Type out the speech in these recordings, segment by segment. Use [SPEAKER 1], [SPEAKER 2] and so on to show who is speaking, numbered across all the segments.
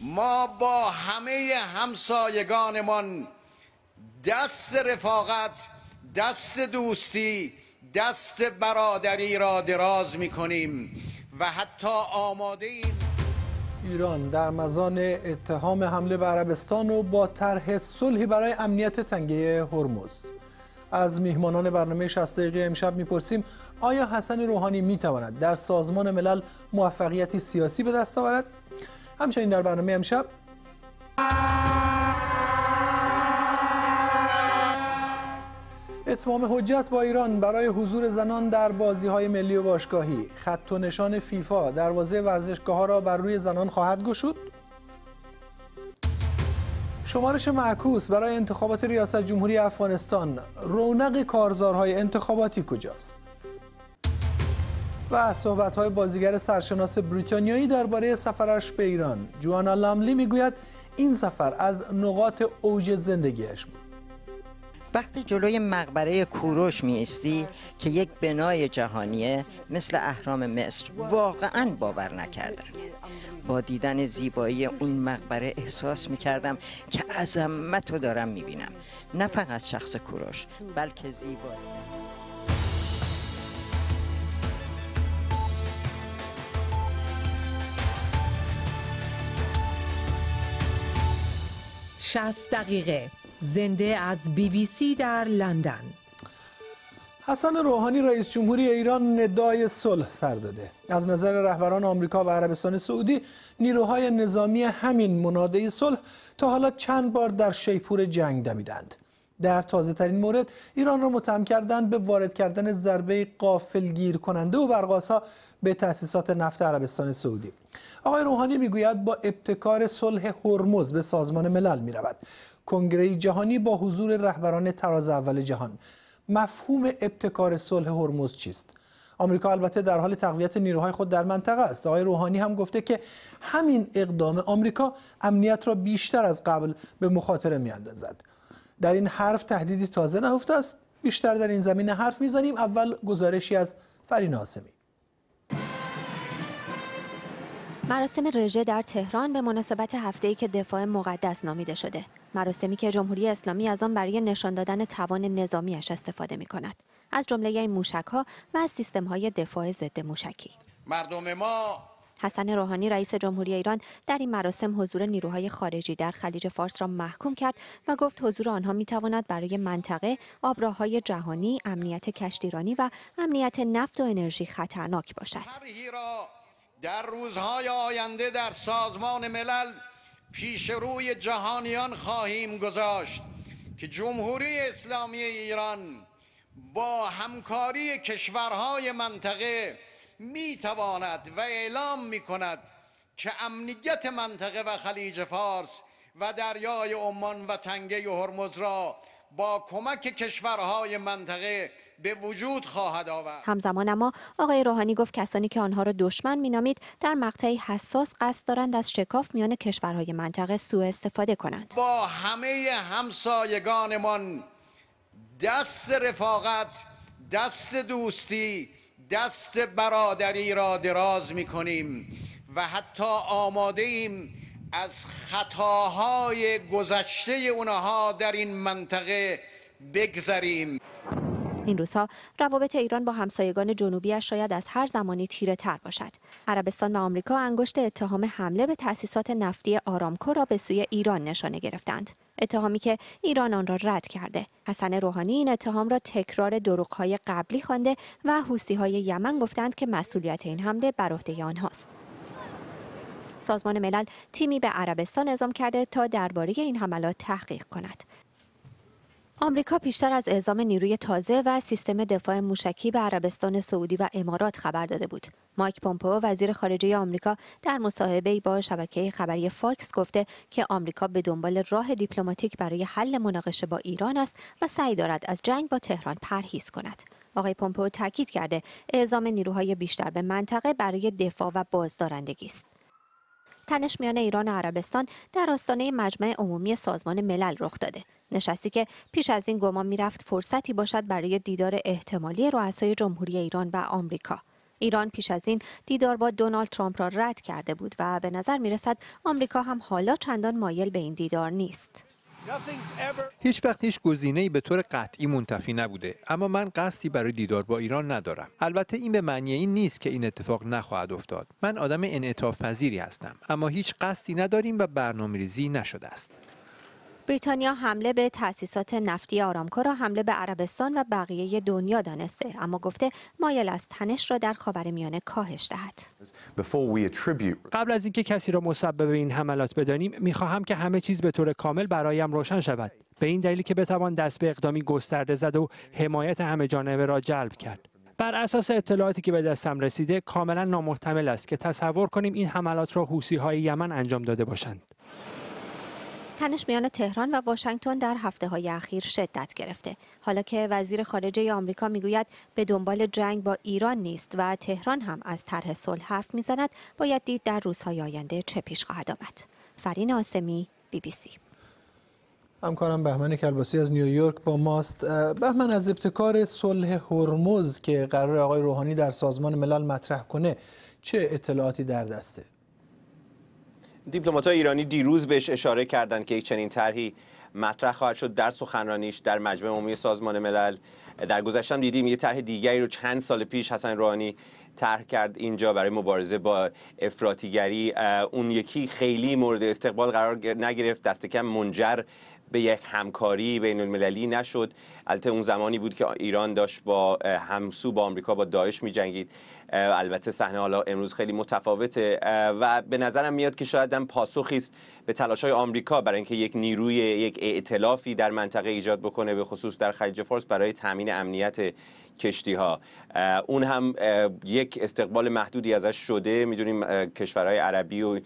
[SPEAKER 1] ما با همه همسایگانمان دست رفاقت دست دوستی دست برادری را دراز می کنیم و حتی آماده ایم
[SPEAKER 2] ایران در مزان اتهام حمله به عربستان و با طرح صلحی برای امنیت تنگه هرمز. از میهمانان برنامه 60 دقیقه امشب می‌پرسیم آیا حسن روحانی می‌تواند در سازمان ملل موفقیتی سیاسی به دست آورد؟ همچنین در برنامه امشب. اتمام حجت با ایران برای حضور زنان در بازی های ملی و باشگاهی. خط و نشان فیفا دروازه ورزشگاه ها را بر روی زنان خواهد گشود. شمارش معکوس برای انتخابات ریاست جمهوری افغانستان. رونق کارزارهای انتخاباتی کجاست؟ و صحبت های بازیگر سرشناس بریتانیایی درباره سفرش به ایران. جوانا لاملی می‌گوید این سفر از نقاط اوج زندگیش بود.
[SPEAKER 3] وقتی جلوی مقبره کوروش می استی که یک بنای جهانیه مثل اهرام مصر واقعا باور نکردم. با دیدن زیبایی اون مقبره احساس می کردم که عظمت رو دارم می بینم نه فقط شخص کوروش بلکه زیبایی.
[SPEAKER 4] شست دقیقه. زنده از بی بی سی در لندن.
[SPEAKER 2] حسن روحانی رئیس جمهوری ایران ندای صلح سر داده. از نظر رهبران آمریکا و عربستان سعودی نیروهای نظامی همین مناده صلح تا حالا چند بار در شیپور جنگ دمیدند. در تازه ترین مورد ایران را متهم کردند به وارد کردن ضربه قافلگیر کننده و برقاسا به تأسیسات نفت عربستان سعودی. آقای روحانی می‌گوید با ابتکار صلح هرمز به سازمان ملل می رود کنگره جهانی با حضور رهبران تراز اول جهان. مفهوم ابتکار صلح هرمز چیست؟ آمریکا البته در حال تقویت نیروهای خود در منطقه است. آقای روحانی هم گفته که همین اقدام آمریکا امنیت را بیشتر از قبل به مخاطره میاندازد. در این حرف تهدیدی تازه نهفته است بیشتر در این زمینه حرف می‌زنیم اول گزارشی از فرین آسمی
[SPEAKER 5] مراسم رژه در تهران به مناسبت هفته‌ای که دفاع مقدس نامیده شده. مراسمی که جمهوری اسلامی از آن برای نشان دادن توان نظامیش استفاده می کند. از جمله این موشک ها و از سیستم های دفاع ضد موشکی.
[SPEAKER 1] مردم ما
[SPEAKER 5] حسن روحانی رئیس جمهوری ایران در این مراسم حضور نیروهای خارجی در خلیج فارس را محکوم کرد و گفت حضور آنها می تواند برای منطقه آبراهای جهانی، امنیت کشتیرانی و امنیت نفت و انرژی خطرناک باشد.
[SPEAKER 1] در روزهای آینده در سازمان ملل پیش روی جهانیان خواهیم گذاشت که جمهوری اسلامی ایران با همکاری کشورهای منطقه می تواند و اعلام می کند که امنیت منطقه و خلیج فارس و دریای عمان و تنگه هرمز را با کمک کشورهای منطقه به وجود خواهد آورد.
[SPEAKER 5] همزمان اما آقای روحانی گفت کسانی که آنها را دشمن مینامید در مقطعی حساس قصد دارند از شکاف میان کشورهای منطقه سوء استفاده کنند.
[SPEAKER 1] با همه همسایگانمان دست رفاقت دست دوستی دست برادری را دراز می کنیم و حتی آماده ایم از خطاهای گذشته اونها در این منطقه بگذریم.
[SPEAKER 5] این روزها روابط ایران با همسایگان جنوبیش شاید از هر زمانی تیره تر باشد. عربستان و آمریکا انگشت اتهام حمله به تأسیسات نفتی آرامکو را به سوی ایران نشانه گرفتند. اتهامی که ایران آن را رد کرده. حسن روحانی این اتهام را تکرار دروغ‌های قبلی خوانده و حوثی‌های یمن گفتند که مسئولیت این حمله بر عهده آنهاست. سازمان ملل تیمی به عربستان اعزام کرده تا درباره این حملات تحقیق کند. آمریکا پیشتر از اعزام نیروی تازه و سیستم دفاع موشکی به عربستان سعودی و امارات خبر داده بود. مایک پومپئو وزیر خارجه آمریکا در مصاحبه با شبکه خبری فاکس گفته که آمریکا به دنبال راه دیپلماتیک برای حل مناقشه با ایران است و سعی دارد از جنگ با تهران پرهیز کند. آقای پومپئو تاکید کرده اعزام نیروهای بیشتر به منطقه برای دفاع و بازدارندگی است. تنش میان ایران و عربستان در آستانه مجمع عمومی سازمان ملل رخ داده نشستی که پیش از این گمان می‌رفت فرصتی باشد برای دیدار احتمالی رؤسای جمهوری ایران و آمریکا ایران پیش از این دیدار با دونالد ترامپ را رد کرده بود و به نظر می رسد آمریکا هم حالا چندان مایل به این دیدار نیست.
[SPEAKER 6] هیچ وقت هیچ گزینه‌ای به طور قطعی منتفی نبوده اما من قصدی برای دیدار با ایران ندارم. البته این به معنی این نیست که این اتفاق نخواهد افتاد. من آدم انعطاف پذیری هستم اما هیچ قصدی نداریم و برنامه‌ریزی نشده است.
[SPEAKER 5] بریتانیا حمله به تأسیسات نفتی آرامکو را حمله به عربستان و بقیه دنیا دانسته اما گفته مایل است تنش را در خاورمیانه کاهش دهد.
[SPEAKER 7] قبل از اینکه کسی را مسبب این حملات بدانیم می‌خواهم که همه چیز به طور کامل برایم روشن شود. به این دلیل که بتوان دست به اقدامی گسترده زد و حمایت همه جانبه را جلب کرد. بر اساس اطلاعاتی که به دستم رسیده کاملا نامحتمل است که تصور کنیم این حملات را حوسی های یمن انجام داده باشند.
[SPEAKER 5] تنش میان تهران و واشنگتن در هفته های اخیر شدت گرفته. حالا که وزیر خارجه آمریکا می‌گوید به دنبال جنگ با ایران نیست و تهران هم از طرح صلح حرف می‌زند باید دید در روزهای آینده چه پیش خواهد آمد. فرین آسمی بی بی سی.
[SPEAKER 2] همکارم بهمن کلباسی از نیویورک با ماست. بهمن از ابتکار صلح هرمز که قرار آقای روحانی در سازمان ملل مطرح کنه چه اطلاعاتی در دسته؟
[SPEAKER 8] دیپلمات‌های ایرانی دیروز بهش اشاره کردند که یک چنین طرحی مطرح خواهد شد در سخنرانیش در مجمع عمومی سازمان ملل در گذشته دیدیم. یه طرح دیگری رو چند سال پیش حسن روحانی طرح کرد اینجا برای مبارزه با افراطیگری. اون یکی خیلی مورد استقبال قرار نگرفت. دست کم منجر به یک همکاری بین المللی نشد. البته اون زمانی بود که ایران داشت با همسو با آمریکا با داعش می جنگید البته صحنه حالا امروز خیلی متفاوته و به نظرم میاد که شاید هم پاسخی است به تلاش های آمریکا برای اینکه یک نیروی یک ائتلافی در منطقه ایجاد بکنه به خصوص در خلیج فارس برای تامین امنیت کشتی ها اون هم یک استقبال محدودی ازش شده. می‌دونیم کشورهای عربی و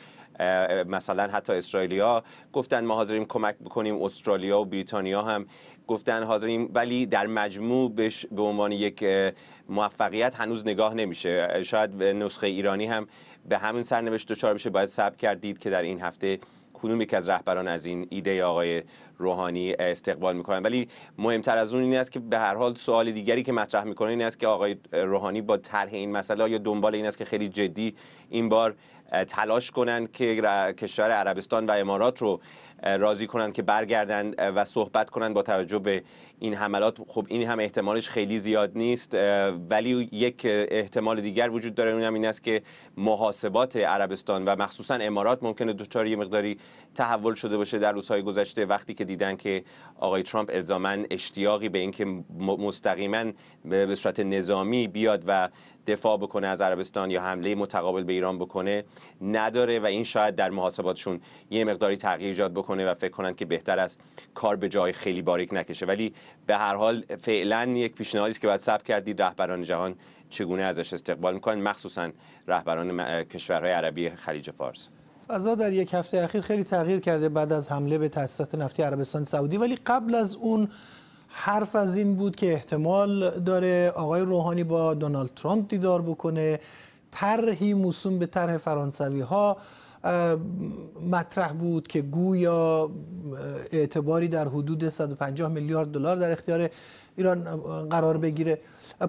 [SPEAKER 8] مثلا حتی اسرائیلیا گفتن ما حاضریم کمک بکنیم استرالیا و بریتانیا هم گفتن حاضریم ولی در مجموع بهش به عنوان یک موفقیت هنوز نگاه نمیشه. شاید نسخه ایرانی هم به همین سرنوشت دچار بشه. باید صبر کردید که در این هفته کدوم یک از رهبران از این ایده آقای روحانی استقبال می‌کنن. ولی مهمتر از اون این است که به هر حال سوال دیگری که مطرح می‌کنه این است که آقای روحانی با طرح این مسئله یا دنبال این است که خیلی جدی این بار تلاش کنند که کشور عربستان و امارات رو راضی کنند که برگردند و صحبت کنند با توجه به این حملات خب این هم احتمالش خیلی زیاد نیست ولی یک احتمال دیگر وجود داره اونم این است که محاسبات عربستان و مخصوصا امارات ممکنه دچار یه مقداری تحول شده باشه در روزهای گذشته وقتی که دیدن که آقای ترامپ الزاما اشتیاقی به اینکه مستقیما به صورت نظامی بیاد و دفاع بکنه از عربستان یا حمله متقابل به ایران بکنه نداره و این شاید در محاسباتشون یه مقداری تغییر ایجاد بکنه و فکر کنن که بهتر است کار به جای خیلی باریک نکشه. ولی به هر حال فعلا یک پیشنهادی است که باید ثبت کردید رهبران جهان چگونه ازش استقبال می‌کنن مخصوصا رهبران کشورهای عربی خلیج فارس.
[SPEAKER 2] فضا در یک هفته اخیر خیلی تغییر کرده بعد از حمله به تاسیسات نفتی عربستان سعودی ولی قبل از اون حرف از این بود که احتمال داره آقای روحانی با دونالد ترامپ دیدار بکنه. طرحی موسوم به طرح فرانسوی ها مطرح بود که گویا اعتباری در حدود 150 میلیارد دلار در اختیار ایران قرار بگیره.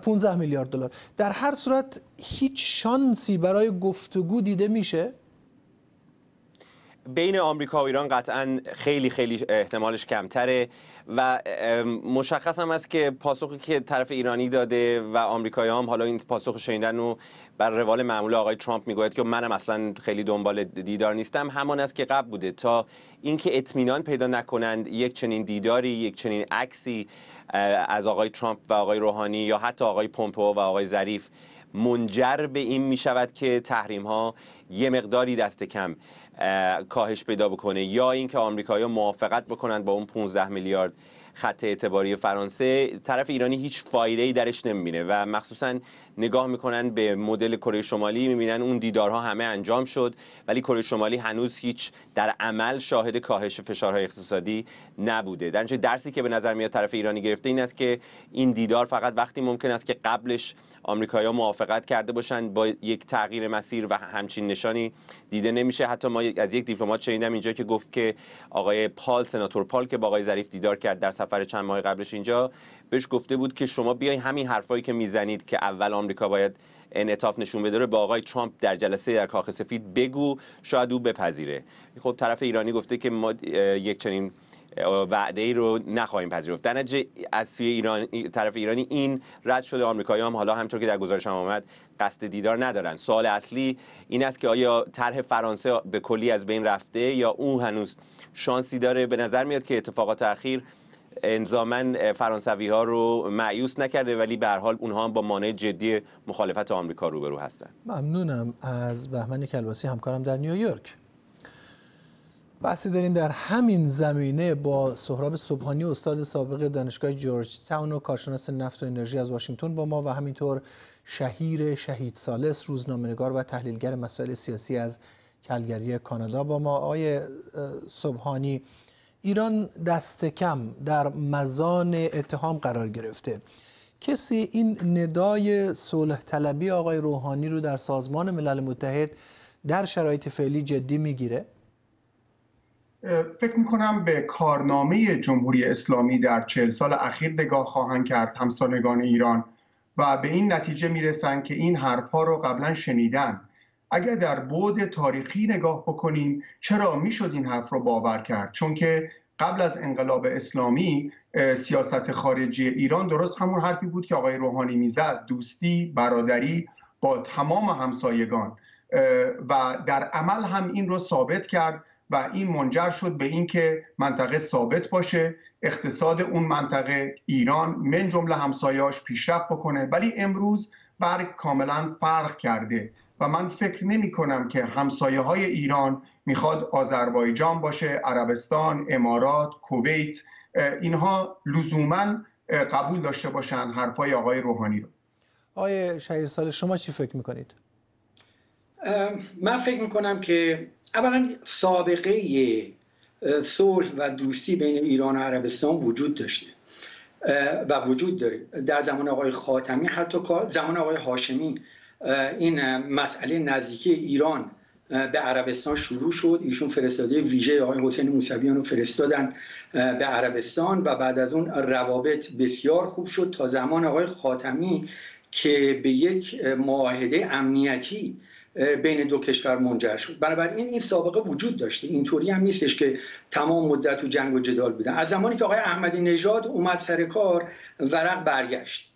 [SPEAKER 2] 15 میلیارد دلار. در هر صورت هیچ شانسی برای گفتگو دیده میشه؟
[SPEAKER 8] بین آمریکا و ایران قطعا خیلی خیلی احتمالش کمتره. و مشخص هم است که پاسخی که طرف ایرانی داده و آمریکایی هم حالا این پاسخ شنیدن و بر روال معمول آقای ترامپ می‌گوید که منم اصلا خیلی دنبال دیدار نیستم همان است که قبل بوده. تا اینکه اطمینان پیدا نکنند یک چنین دیداری یک چنین عکسی از آقای ترامپ و آقای روحانی یا حتی آقای پومپو و آقای ظریف منجر به این می شود که تحریم ها یه مقداری دست کم. کاهش پیدا بکنه یا اینکه آمریکایی‌ها موافقت بکنند با اون 15 میلیارد خط اعتباری فرانسه طرف ایرانی هیچ فایده ای درش نمی‌بینه و مخصوصا نگاه می‌کنن به مدل کره شمالی می‌بینن اون دیدارها همه انجام شد ولی کره شمالی هنوز هیچ در عمل شاهد کاهش فشارهای اقتصادی نبوده. در درسی که به نظر میاد طرف ایرانی گرفته این است که این دیدار فقط وقتی ممکن است که قبلش آمریکایی‌ها موافقت کرده باشند با یک تغییر مسیر و همچین نشانی دیده نمیشه. حتی ما از یک دیپلمات شنیدم اینجا که گفت که آقای پال سناتور پال که با آقای ظریف دیدار کرد در سفر چند ماه قبلش اینجا بهش گفته بود که شما بیای همین حرفایی که می‌زنید که اول آمریکا باید انعطاف نشون بده رو به آقای ترامپ در جلسه در کاخ سفید بگو شاید او بپذیره. خب طرف ایرانی گفته که ما یک چنین وعده ای رو نخواهیم پذیرفت. در نتیجه از سوی ایران طرف ایرانی این رد شده. آمریکایی هم حالا همطور که در گزارش هم آمد قصد دیدار ندارن. سوال اصلی این است که آیا طرح فرانسه به کلی از بین رفته یا اون هنوز شانسی داره؟ به نظر میاد که اتفاقات اخیر انزامن فرانسوی ها رو معیوس نکرده ولی به حال اونها هم با مانع جدی مخالفت آمریکا روبرو هستن.
[SPEAKER 2] ممنونم از بهمن کلباسی همکارم در نیویورک. بحثی داریم در همین زمینه با سهراب صبحانی استاد سابق دانشگاه جورج تاون و کارشناس نفت و انرژی از واشنگتن با ما و همینطور شهیر شهید سالس روزنامه‌نگار و تحلیلگر مسائل سیاسی از کلگری کانادا با ما. آقای صبحانی ایران دست کم در مزان اتهام قرار گرفته کسی این ندای صلح طلبی آقای روحانی رو در سازمان ملل متحد در شرایط فعلی جدی می‌گیره؟
[SPEAKER 9] فکر می‌کنم به کارنامه جمهوری اسلامی در چهل سال اخیر نگاه خواهند کرد همسانگان ایران و به این نتیجه می‌رسن که این حرفها رو قبلا شنیدن اگر در بود تاریخی نگاه بکنیم چرا می‌شد این حرف رو باور کرد؟ چون که قبل از انقلاب اسلامی سیاست خارجی ایران درست همون حرفی بود که آقای روحانی می‌زد دوستی برادری با تمام همسایگان. و در عمل هم این رو ثابت کرد و این منجر شد به اینکه منطقه ثابت باشه اقتصاد اون منطقه ایران من جمله همسایاش پیشرفت بکنه. ولی امروز برگ کاملا فرق کرده. و من فکر نمی کنم که همسایه های ایران می‌خواد آذربایجان باشه عربستان امارات کویت اینها لزوما قبول داشته باشن حرفای آقای روحانی رو.
[SPEAKER 2] آقای شهیر سال شما چی فکر می‌کنید؟
[SPEAKER 10] من فکر می‌کنم که اولا سابقه صلح و دوستی بین ایران و عربستان وجود داشته. و وجود داره. در زمان آقای خاتمی حتی زمان آقای هاشمی این مسئله نزدیکی ایران به عربستان شروع شد. ایشون فرستاده ویژه آقای حسین موسویان رو فرستادن به عربستان و بعد از اون روابط بسیار خوب شد. تا زمان آقای خاتمی که به یک معاهده امنیتی بین دو کشور منجر شد. بنابراین این سابقه وجود داشته. اینطوری هم نیستش که تمام مدت تو جنگ و جدال بودن. از زمانی که آقای احمدی نژاد اومد سر کار ورق برگشت.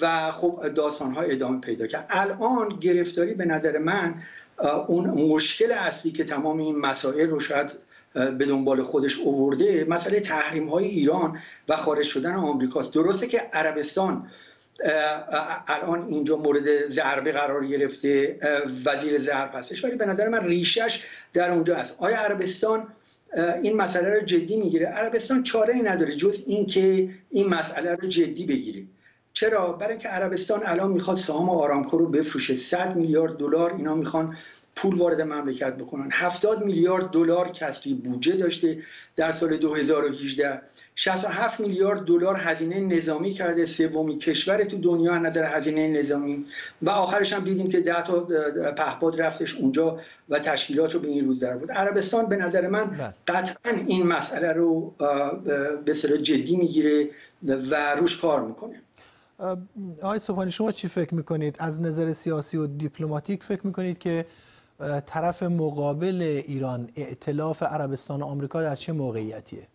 [SPEAKER 10] و خب داستان ها ادامه پیدا کرد. الان گرفتاری به نظر من اون مشکل اصلی که تمام این مسائل رو شاید به دنبال خودش اوورده مسئله تحریم های ایران و خارج شدن آمریکاست. درسته که عربستان الان اینجا مورد ضربه قرار گرفته وزیر ضرب هستش ولی به نظر من ریشش در اونجا است. آیا عربستان این مسئله رو جدی می‌گیره؟ عربستان چاره ای نداره جز اینکه این مسئله رو جدی بگیره. چرا؟ برای اینکه عربستان الان می‌خواد سهام آرامکو رو بفروشه. 100 میلیارد دلار اینا می‌خوان پول وارد مملکت بکنن. 70 میلیارد دلار کسری بودجه داشته در سال 2018 67 میلیارد دلار هزینه نظامی کرده. سومین کشور تو دنیا از نظر هزینه نظامی. و آخرش هم دیدیم که 10 تا پهپاد رفتش اونجا و تشکیلات رو به این روز در بود عربستان به نظر من بله. قطعا این مسئله رو به جدی می‌گیره و روش کار می‌کنه.
[SPEAKER 2] آقای صبحانی شما چی فکر می‌کنید؟ از نظر سیاسی و دیپلماتیک فکر می‌کنید که طرف مقابل ایران ائتلاف عربستان و آمریکا در چه موقعیتیه؟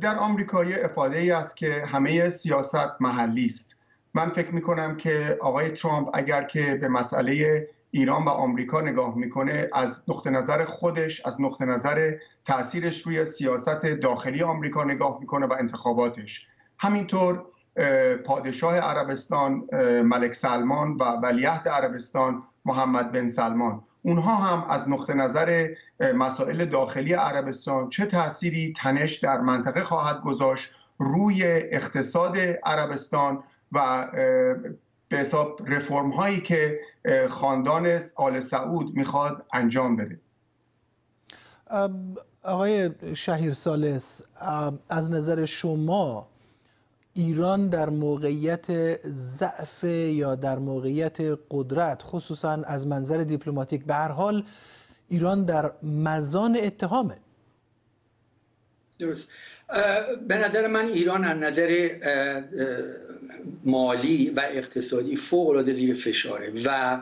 [SPEAKER 9] در آمریکا یه افاده ای است که همه سیاست محلی است. من فکر می‌کنم که آقای ترامپ اگر که به مسئله ایران و آمریکا نگاه می‌کنه از نقطه نظر خودش از نقطه نظر تاثیرش روی سیاست داخلی آمریکا نگاه می‌کنه و انتخاباتش. همینطور پادشاه عربستان ملک سلمان و ولیعهد عربستان محمد بن سلمان. اونها هم از نقطه نظر مسائل داخلی عربستان چه تأثیری تنش در منطقه خواهد گذاشت روی اقتصاد عربستان و به حساب رفرم هایی که خاندان آل سعود می‌خواد انجام بده.
[SPEAKER 2] آقای شهیر سالس از نظر شما ایران در موقعیت ضعف یا در موقعیت قدرت خصوصا از منظر دیپلماتیک. به هر حال ایران در مزان اتهامه.
[SPEAKER 10] درست. به نظر من ایران از نظر مالی و اقتصادی فوق العاده زیر فشاره و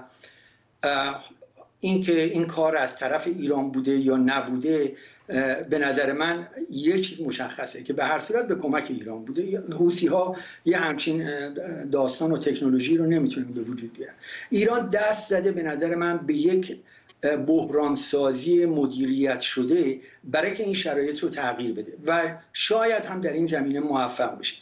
[SPEAKER 10] اینکه این کار از طرف ایران بوده یا نبوده به نظر من یه چیز مشخصه که به هر صورت به کمک ایران بوده. حوسی ها یه همچین داستان و تکنولوژی رو نمی‌تونن به وجود بیارن. ایران دست زده به نظر من به یک بحران سازی مدیریت شده برای که این شرایط رو تغییر بده و شاید هم در این زمینه موفق بشه.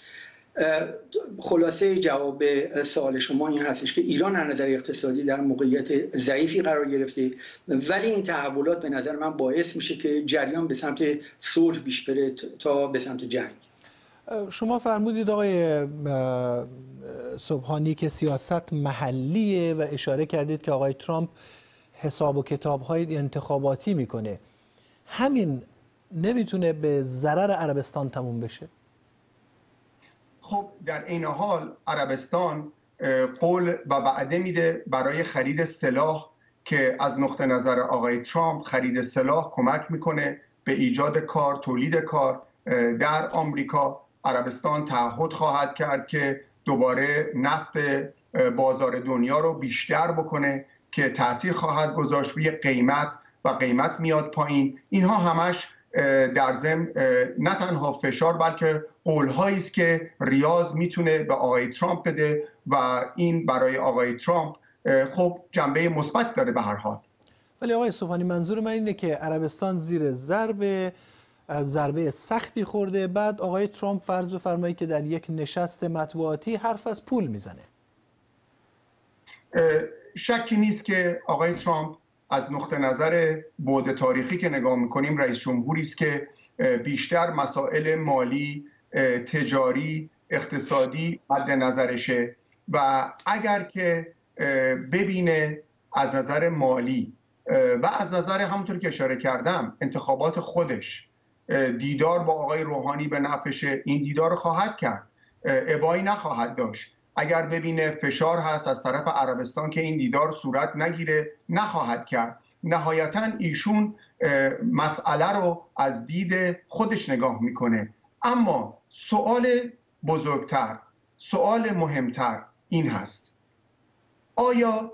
[SPEAKER 10] خلاصه جواب سوال شما این هستش که ایران از نظر اقتصادی در موقعیت ضعیفی قرار گرفته ولی این تحولات به نظر من باعث میشه که جریان به سمت صلح بیش بره تا به سمت جنگ.
[SPEAKER 2] شما فرمودید آقای صبحانی که سیاست محلیه و اشاره کردید که آقای ترامپ حساب و کتاب های انتخاباتی می‌کنه. همین نمی‌تونه به ضرر عربستان تموم بشه؟
[SPEAKER 9] خب در این حال عربستان قول و وعده میده برای خرید سلاح که از نقطه نظر آقای ترامپ خرید سلاح کمک می‌کنه به ایجاد کار تولید کار در آمریکا. عربستان تعهد خواهد کرد که دوباره نفت بازار دنیا رو بیشتر بکنه که تاثیر خواهد گذاشت روی قیمت و قیمت میاد پایین. اینها همش در ضمن نه تنها فشار بلکه قولهایی است که ریاض می‌تونه به آقای ترامپ بده و این برای آقای ترامپ خب جنبه مثبت داره به هر حال.
[SPEAKER 2] ولی آقای صبحانی منظور من اینه که عربستان زیر ضربه ضربه سختی خورده. بعد آقای ترامپ فرض بفرمایید که در یک نشست مطبوعاتی حرف از پول می‌زنه.
[SPEAKER 9] شکی نیست که آقای ترامپ از نقطه نظر بعد تاریخی که نگاه می‌کنیم رئیس جمهوری است که بیشتر مسائل مالی تجاری اقتصادی مد نظرشه و اگر که ببینه از نظر مالی و از نظر همونطور که اشاره کردم انتخابات خودش دیدار با آقای روحانی به نفشه این دیدار خواهد کرد ابایی نخواهد داشت. اگر ببینه فشار هست از طرف عربستان که این دیدار صورت نگیره نخواهد کرد. نهایتا ایشون مسئله رو از دید خودش نگاه می‌کنه. اما سوال بزرگتر سوال مهمتر این هست. آیا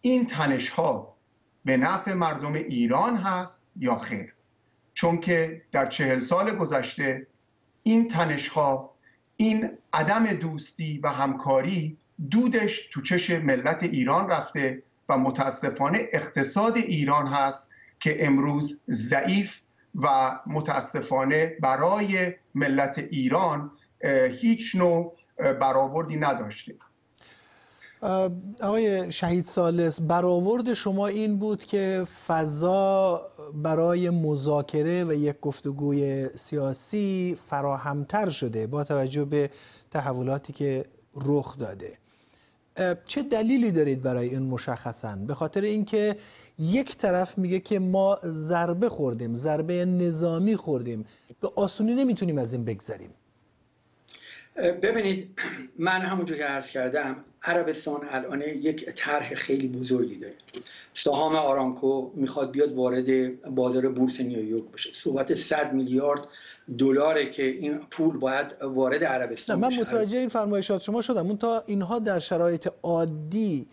[SPEAKER 9] این تنش ها به نفع مردم ایران هست یا خیر؟ چون که در چهل سال گذشته این تنش ها این عدم دوستی و همکاری دودش تو چش ملت ایران رفته و متاسفانه اقتصاد ایران هست که امروز ضعیف و متاسفانه برای ملت ایران هیچ نوع برآوردی نداشته.
[SPEAKER 2] آقای شهید سالس برآورد شما این بود که فضا برای مذاکره و یک گفتگوی سیاسی فراهمتر شده با توجه به تحولاتی که رخ داده. چه دلیلی دارید برای این مشخصا؟ به خاطر اینکه یک طرف میگه که ما ضربه خوردیم ضربه نظامی خوردیم. به آسونی نمی‌تونیم از این بگذریم.
[SPEAKER 10] ببینید من همونجور که عرض کردم عربستان الان یک طرح خیلی بزرگی داره. سهام آرامکو می‌خواد بیاد وارد بازار بورس نیویورک بشه. صحبت 100 میلیارد دلاره که این پول باید وارد عربستان
[SPEAKER 2] من متوجه این فرمایشات شما شدم. اون تا اینها در شرایط عادی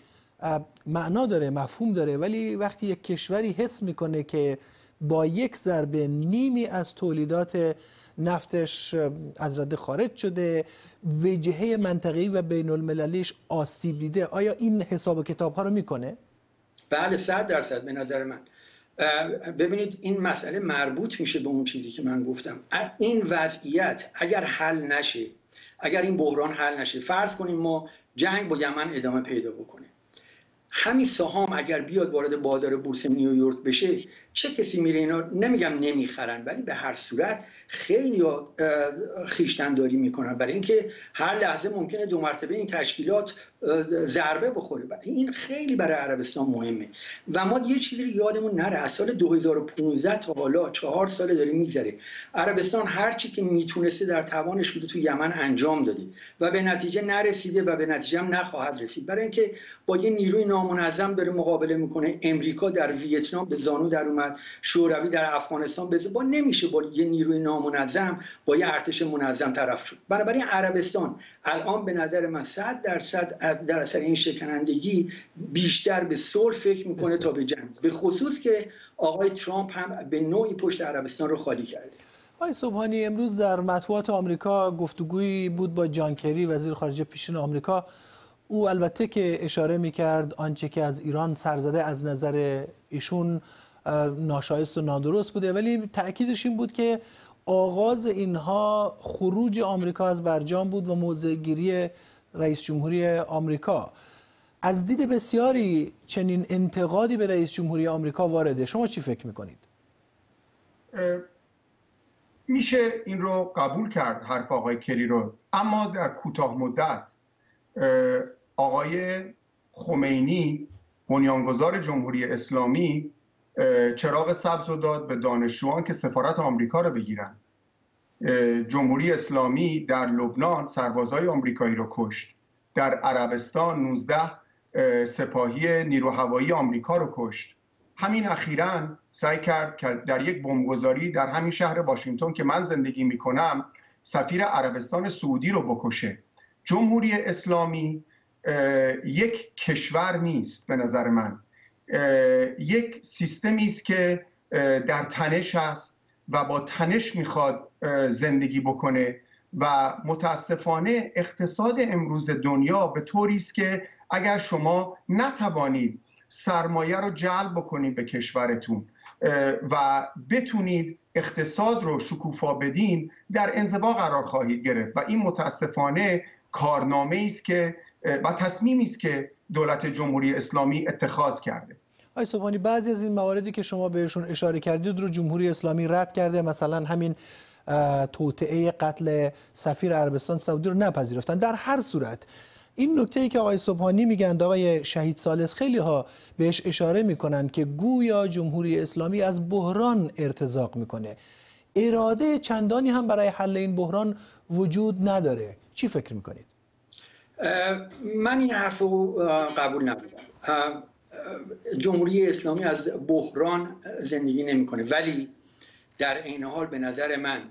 [SPEAKER 2] معنا داره مفهوم داره ولی وقتی یک کشوری حس می‌کنه که با یک ضربه نیمی از تولیدات نفتش از رده خارج شده وجهه منطقی و بین المللیش آسیب دیده. آیا این حساب و کتاب ها رو می‌کنه؟
[SPEAKER 10] بله صد درصد به نظر من. ببینید این مسئله مربوط میشه به اون چیزی که من گفتم. این وضعیت اگر حل نشه اگر این بحران حل نشه فرض کنیم ما جنگ با یمن ادامه پیدا بکنه. همین سهام اگر بیاد وارد بازار بورس نیویورک بشه چه کسی میره اینا؟ نمیگم نمی‌خرن ولی به هر صورت خیلی خیشتنداری می‌کنن. برای اینکه هر لحظه ممکنه دو مرتبه این تشکیلات ضربه بخوره. این خیلی برای عربستان مهمه. و ما یه چیزی رو یادمون نره. از سال 2015 تا حالا چهار ساله داره میگذره. عربستان هر چی که می‌تونسته در توانش بوده تو یمن انجام داده. و به نتیجه نرسیده و به نتیجه هم نخواهد رسید. برای اینکه با یه نیروی نامنظم داره مقابله می‌کنه. امریکا در ویتنام به زانو در اومد. شوروی در افغانستان به با نمیشه با یه نیروی نامنظم با یه ارتش منظم طرف شد. بنابراین عربستان الان به نظر من 100 درصد در اثر این شکنندگی بیشتر به صلح فکر می‌کنه تا به جنگ. به خصوص که آقای ترامپ هم به نوعی پشت عربستان رو خالی کرده.
[SPEAKER 2] آقای صبحانی امروز در مطبوعات آمریکا گفتگویی بود با جان کری وزیر خارجه پیشین آمریکا. او البته که اشاره می‌کرد آنچه که از ایران سرزده از نظر ایشون ناشایست و نادرست بوده ولی تاکیدش این بود که آغاز اینها خروج آمریکا از برجام بود و موضع گیری رئیس جمهوری آمریکا. از دید بسیاری چنین انتقادی به رئیس جمهوری آمریکا وارده. شما چی فکر می‌کنید؟
[SPEAKER 9] میشه این رو قبول کرد حرف آقای کلی رو. اما در کوتاه مدت آقای خمینی بنیانگذار جمهوری اسلامی چراغ سبز رو داد به دانشجویان که سفارت آمریکا رو بگیرن. جمهوری اسلامی در لبنان سربازای آمریکایی رو کشت. در عربستان 19 سپاهی نیرو هوایی آمریکا رو کشت. همین اخیرا سعی کرد که در یک بمبگذاری در همین شهر واشنگتن که من زندگی می‌کنم سفیر عربستان سعودی رو بکشه. جمهوری اسلامی یک کشور نیست به نظر من. یک سیستمی است که در تنش است و با تنش می‌خواد زندگی بکنه و متاسفانه اقتصاد امروز دنیا به طوری است که اگر شما نتوانید سرمایه رو جلب بکنید به کشورتون و بتونید اقتصاد رو شکوفا بدین در انزوا قرار خواهید گرفت. و این متاسفانه کارنامه است که و تصمیمی است که دولت جمهوری اسلامی اتخاذ کرده.
[SPEAKER 2] آی صبحانی بعضی از این مواردی که شما بهشون اشاره کردید رو جمهوری اسلامی رد کرده مثلا همین توطعه قتل سفیر عربستان سعودی رو نپذیرفتن. در هر صورت این نکته ای که آقای صبحانی میگن آقای شهید سالس خیلی ها بهش اشاره می‌کنن که گویا جمهوری اسلامی از بحران ارتزاق می‌کنه. اراده چندانی هم برای حل این بحران وجود نداره. چی فکر می‌کنید؟
[SPEAKER 10] من این حرف رو قبول ندارم جمهوری اسلامی از بحران زندگی نمی‌کنه. ولی در این حال به نظر من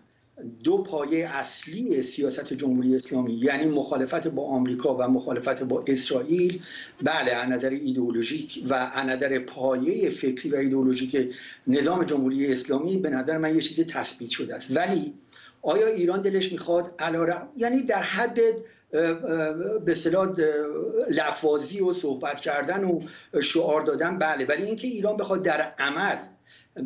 [SPEAKER 10] دو پایه اصلی سیاست جمهوری اسلامی یعنی مخالفت با آمریکا و مخالفت با اسرائیل بله از نظر ایدئولوژیک و از نظر پایه فکری و ایدئولوژیک نظام جمهوری اسلامی به نظر من یه چیزی تثبیت شده است. ولی آیا ایران دلش می‌خواد علیرغم یعنی در حد به اصطلاح لفاظی و صحبت کردن و شعار دادن بله. ولی اینکه ایران بخواد در عمل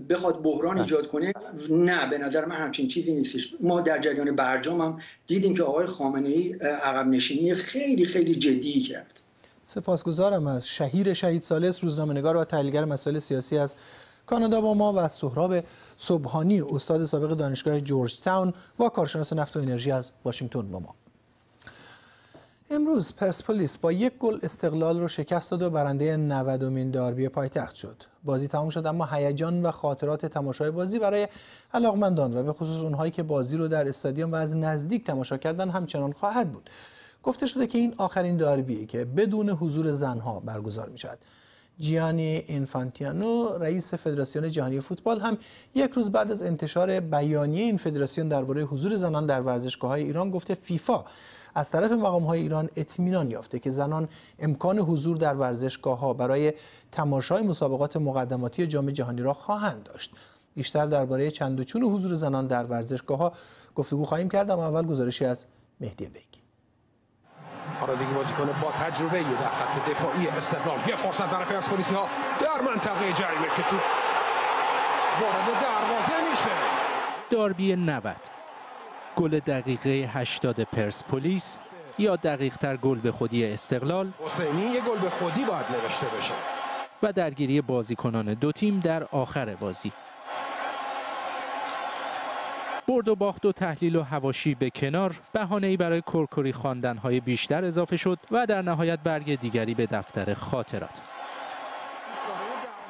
[SPEAKER 10] بخواد بحران بله. ایجاد کنه نه به نظر من همچین چیزی نیستش. ما در جریان برجام هم دیدیم که آقای خامنه ای عقب نشینی خیلی خیلی جدی کرد.
[SPEAKER 2] سپاسگزارم از شهیر شهید سالس روزنامه‌نگار و تحلیلگر مسائل سیاسی از کانادا با ما و از سهراب صبحانی استاد سابق دانشگاه جورج تاون و کارشناس نفت و انرژی از واشنگتن با ما. امروز پرسپولیس با یک گل استقلال رو شکست داد و برنده 90 داربی پایتخت شد. بازی تمام شد اما هیجان و خاطرات تماشای بازی برای علاقمندان و به خصوص اونهایی که بازی رو در استادیوم و از نزدیک تماشا کردن همچنان خواهد بود. گفته شده که این آخرین داربی که بدون حضور زنها برگزار می شود. جیانی اینفانتیانو رئیس فدراسیون جهانی فوتبال هم یک روز بعد از انتشار بیانیه این فدراسیون درباره حضور زنان در ورزشگاه های ایران گفته فیفا از طرف مقام های ایران اطمینان یافته که زنان امکان حضور در ورزشگاه ها برای تماشای مسابقات مقدماتی جام جهانی را خواهند داشت. بیشتر درباره چند و چون حضور زنان در ورزشگاه ها گفتگو خواهیم کرد اما اول گزارشی از مهدی بیگی
[SPEAKER 11] حالا دیگه بازیکن با تجربه در خط دفاعی استقلال. یه فرصت برای پرسپولیسی ها. در منطقه جریمه که تو وارد دروازه میشه.
[SPEAKER 12] داربی 90 گل دقیقه 80 پرسپولیس یا دقیق تر گل به خودی استقلال
[SPEAKER 11] حسینی یه گل به خودی باید نوشته بشه.
[SPEAKER 12] و درگیری بازیکنان دو تیم در آخر بازی. برد و باخت و تحلیل و هواشی به کنار بهانه ای برای کرکری های بیشتر اضافه شد و در نهایت برگ دیگری به دفتر خاطرات.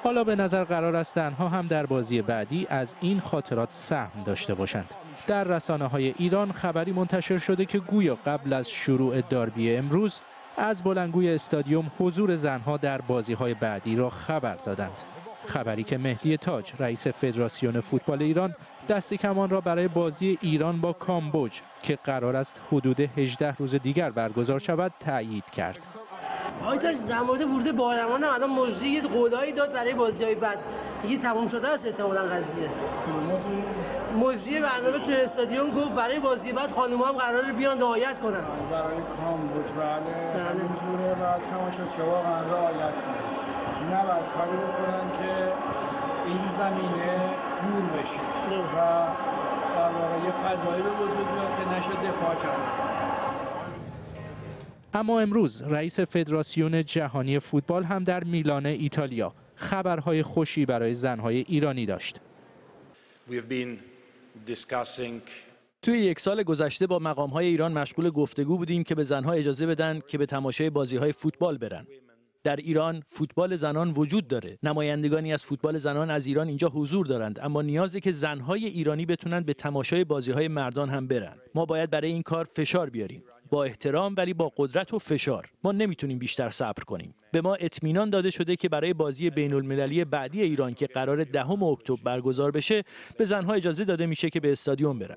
[SPEAKER 12] حالا به نظر قرار است زنها هم در بازی بعدی از این خاطرات سهم داشته باشند. در رسانه های ایران خبری منتشر شده که گویا قبل از شروع داربی امروز از بلنگوی استادیوم حضور زنها در بازی های بعدی را خبر دادند. خبری که مهدی تاج رئیس فدراسیون فوتبال ایران دست کمان را برای بازی ایران با کامبوج که قرار است حدود 18 روز دیگر برگزار شود تایید کرد.
[SPEAKER 13] آقای تاج در مورد ورود بارمان الان مجری یه قولایی داد برای بازی های بعد. دیگه تموم شده است احتمالاً قضیه. مجری برنامه تو استادیوم گفت برای بازی بعد خانم هم قرار بیان رعایت کنن.
[SPEAKER 14] برای کامبوج بله. بله. اینجوره بعد تماشاچی واقعا رعایت کنن. نباید کاری بکنن که این زمینه کور بشه و در واقع یه فضایی به وجود میاد که نشه دفاع کرد
[SPEAKER 12] اما امروز رئیس فدراسیون جهانی فوتبال هم در میلان ایتالیا خبرهای خوشی برای زنهای ایرانی داشت.
[SPEAKER 15] توی یک سال گذشته با مقامهای ایران مشغول گفتگو بودیم که به زنها اجازه بدن که به تماشای بازیهای فوتبال برن. در ایران فوتبال زنان وجود داره. نمایندگانی از فوتبال زنان از ایران اینجا حضور دارند اما نیازه که زنهای ایرانی بتونن به تماشای بازیهای مردان هم برن. ما باید برای این کار فشار بیاریم. با احترام ولی با قدرت و فشار. ما نمی‌تونیم بیشتر صبر کنیم. به ما اطمینان داده شده که برای بازی بین المللی بعدی ایران که قرار دهم اکتبر برگزار بشه به زنها اجازه داده میشه که به استادیوم برن.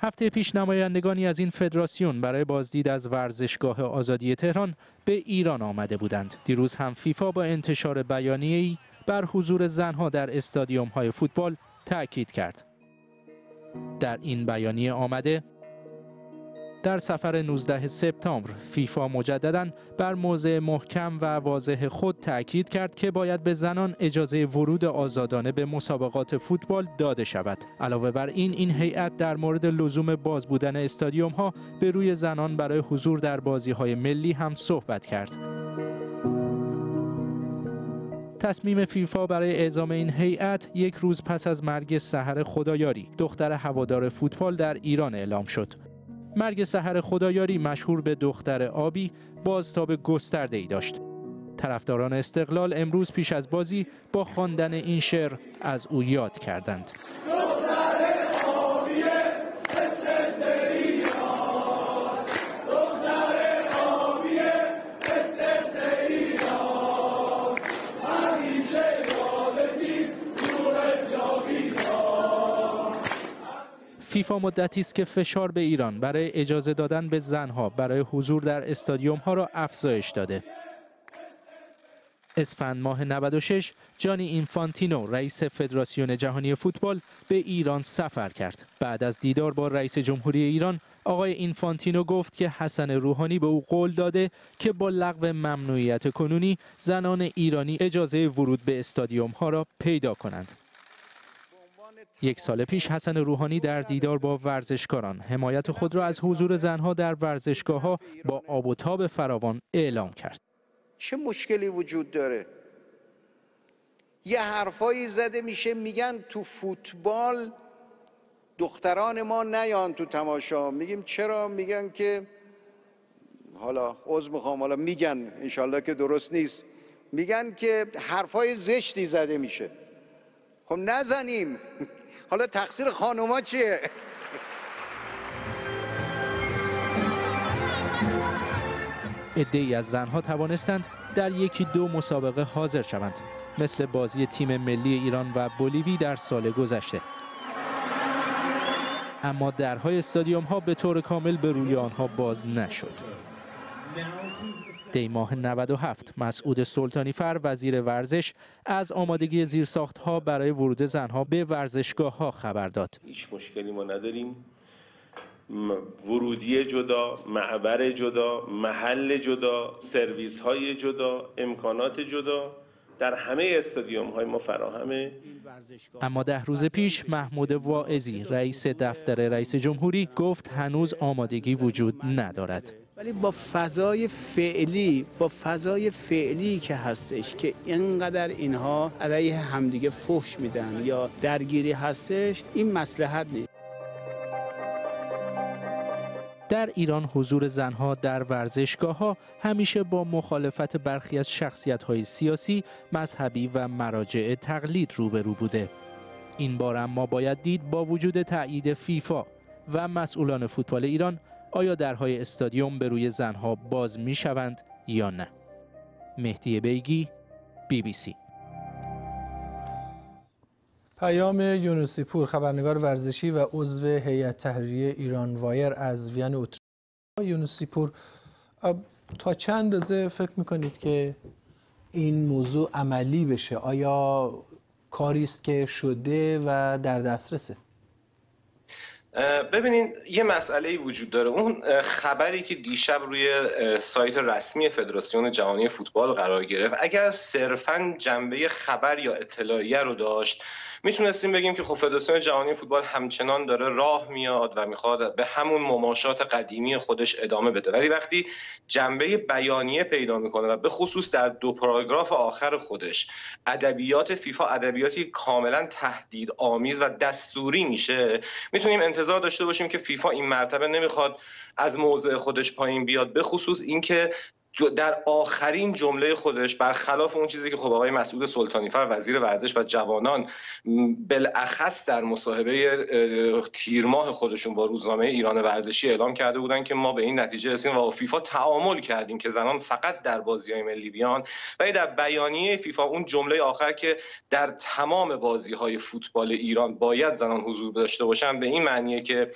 [SPEAKER 12] هفته پیش نمایندگانی از این فدراسیون برای بازدید از ورزشگاه آزادی تهران به ایران آمده بودند. دیروز هم فیفا با انتشار بیانیه‌ای بر حضور زنها در استادیوم های فوتبال تأکید کرد. در این بیانیه آمده در سفر 19 سپتامبر فیفا مجددا بر موضع محکم و واضح خود تاکید کرد که باید به زنان اجازه ورود آزادانه به مسابقات فوتبال داده شود. علاوه بر این این هیئت در مورد لزوم باز بودن استادیوم ها به روی زنان برای حضور در بازی های ملی هم صحبت کرد. تصمیم فیفا برای اعزام این هیئت یک روز پس از مرگ سحر خدایاری دختر هوادار فوتبال در ایران اعلام شد. مرگ سحر خدایاری مشهور به دختر آبی بازتاب گسترده ای داشت. طرفداران استقلال امروز پیش از بازی با خواندن این شعر از او یاد کردند. فیفا مدتی است که فشار به ایران برای اجازه دادن به زنها برای حضور در استادیوم ها را افزایش داده. اسفند ماه 96 جانی اینفانتینو رئیس فدراسیون جهانی فوتبال به ایران سفر کرد. بعد از دیدار با رئیس جمهوری ایران آقای اینفانتینو گفت که حسن روحانی به او قول داده که با لغو ممنوعیت کنونی زنان ایرانی اجازه ورود به استادیوم ها را پیدا کنند. یک سال پیش حسن روحانی در دیدار با ورزشکاران حمایت خود را از حضور زنها در ورزشگاه ها با آب و تاب فراوان اعلام کرد.
[SPEAKER 1] چه مشکلی وجود داره؟ یه حرفایی زده میشه میگن تو فوتبال دختران ما نیان تو تماشا. میگیم چرا؟ میگن که حالا عضو می‌خوام حالا میگن انشالله که درست نیست. میگن که حرفای زشتی زده میشه. خب نزنیم. حالا تقصیر خانوما چیه؟
[SPEAKER 12] ای از زنها توانستند در یکی دو مسابقه حاضر شوند مثل بازی تیم ملی ایران و بولیوی در سال گذشته. اما درهای استادیوم ها به طور کامل به روی آنها باز نشد. دی ماه 97 مسعود سلطانی فر وزیر ورزش از آمادگی زیرساخت ها برای ورود زنها به ورزشگاه ها خبر داد.
[SPEAKER 16] هیچ مشکلی ما نداریم. ورودی جدا، معبر جدا، محل جدا، سرویس های جدا، امکانات جدا در همه استادیوم های ما فراهمه
[SPEAKER 12] اما ده روز پیش محمود واعظی رئیس دفتر رئیس جمهوری گفت هنوز آمادگی وجود ندارد
[SPEAKER 17] ولی با فضای فعلی با فضای فعلی که هستش که اینقدر اینها علیه همدیگه فحش میدن یا درگیری هستش این مسلحت نیست
[SPEAKER 12] در ایران حضور زنها در ورزشگاه ها همیشه با مخالفت برخی از شخصیت های سیاسی، مذهبی و مراجع تقلید روبرو بوده. این بار اما باید دید با وجود تأیید فیفا و مسئولان فوتبال ایران آیا درهای استادیوم به روی زنها باز می شوند یا نه؟ مهدی بیگی بی بی سی.
[SPEAKER 2] پیام یونسی پور خبرنگار ورزشی و عضو هیئت تحریریه ایران وایر از وین اتریش یونسی پور تا چند اندازه فکر می‌کنید که این موضوع عملی بشه؟ آیا کاری است که شده و در دسترسه؟
[SPEAKER 18] ببینید یه مسئله وجود داره. اون خبری که دیشب روی سایت رسمی فدراسیون جهانی فوتبال قرار گرفت اگر صرفا جنبه خبر یا اطلاعیه رو داشت می‌تونستیم بگیم که خب فدراسیون جهانی فوتبال همچنان داره راه میاد و می‌خواد به همون مماشات قدیمی خودش ادامه بده. ولی وقتی جنبه بیانیه پیدا می‌کنه و به خصوص در دو پاراگراف آخر خودش ادبیات فیفا ادبیاتی کاملا تهدید آمیز و دستوری میشه می‌تونیم انتظار داشته باشیم که فیفا این مرتبه نمی‌خواد از موضع خودش پایین بیاد به خصوص اینکه در آخرین جمله خودش برخلاف اون چیزی که خب آقای مسعود سلطانیفر وزیر ورزش و جوانان بالاخص در مصاحبه تیرماه خودشون با روزنامه ایران ورزشی اعلام کرده بودن که ما به این نتیجه رسیدیم و فیفا تعامل کردیم که زنان فقط در بازی های ملی بیان و در بیانیه فیفا اون جمله آخر که در تمام بازی های فوتبال ایران باید زنان حضور داشته باشن به این معنیه که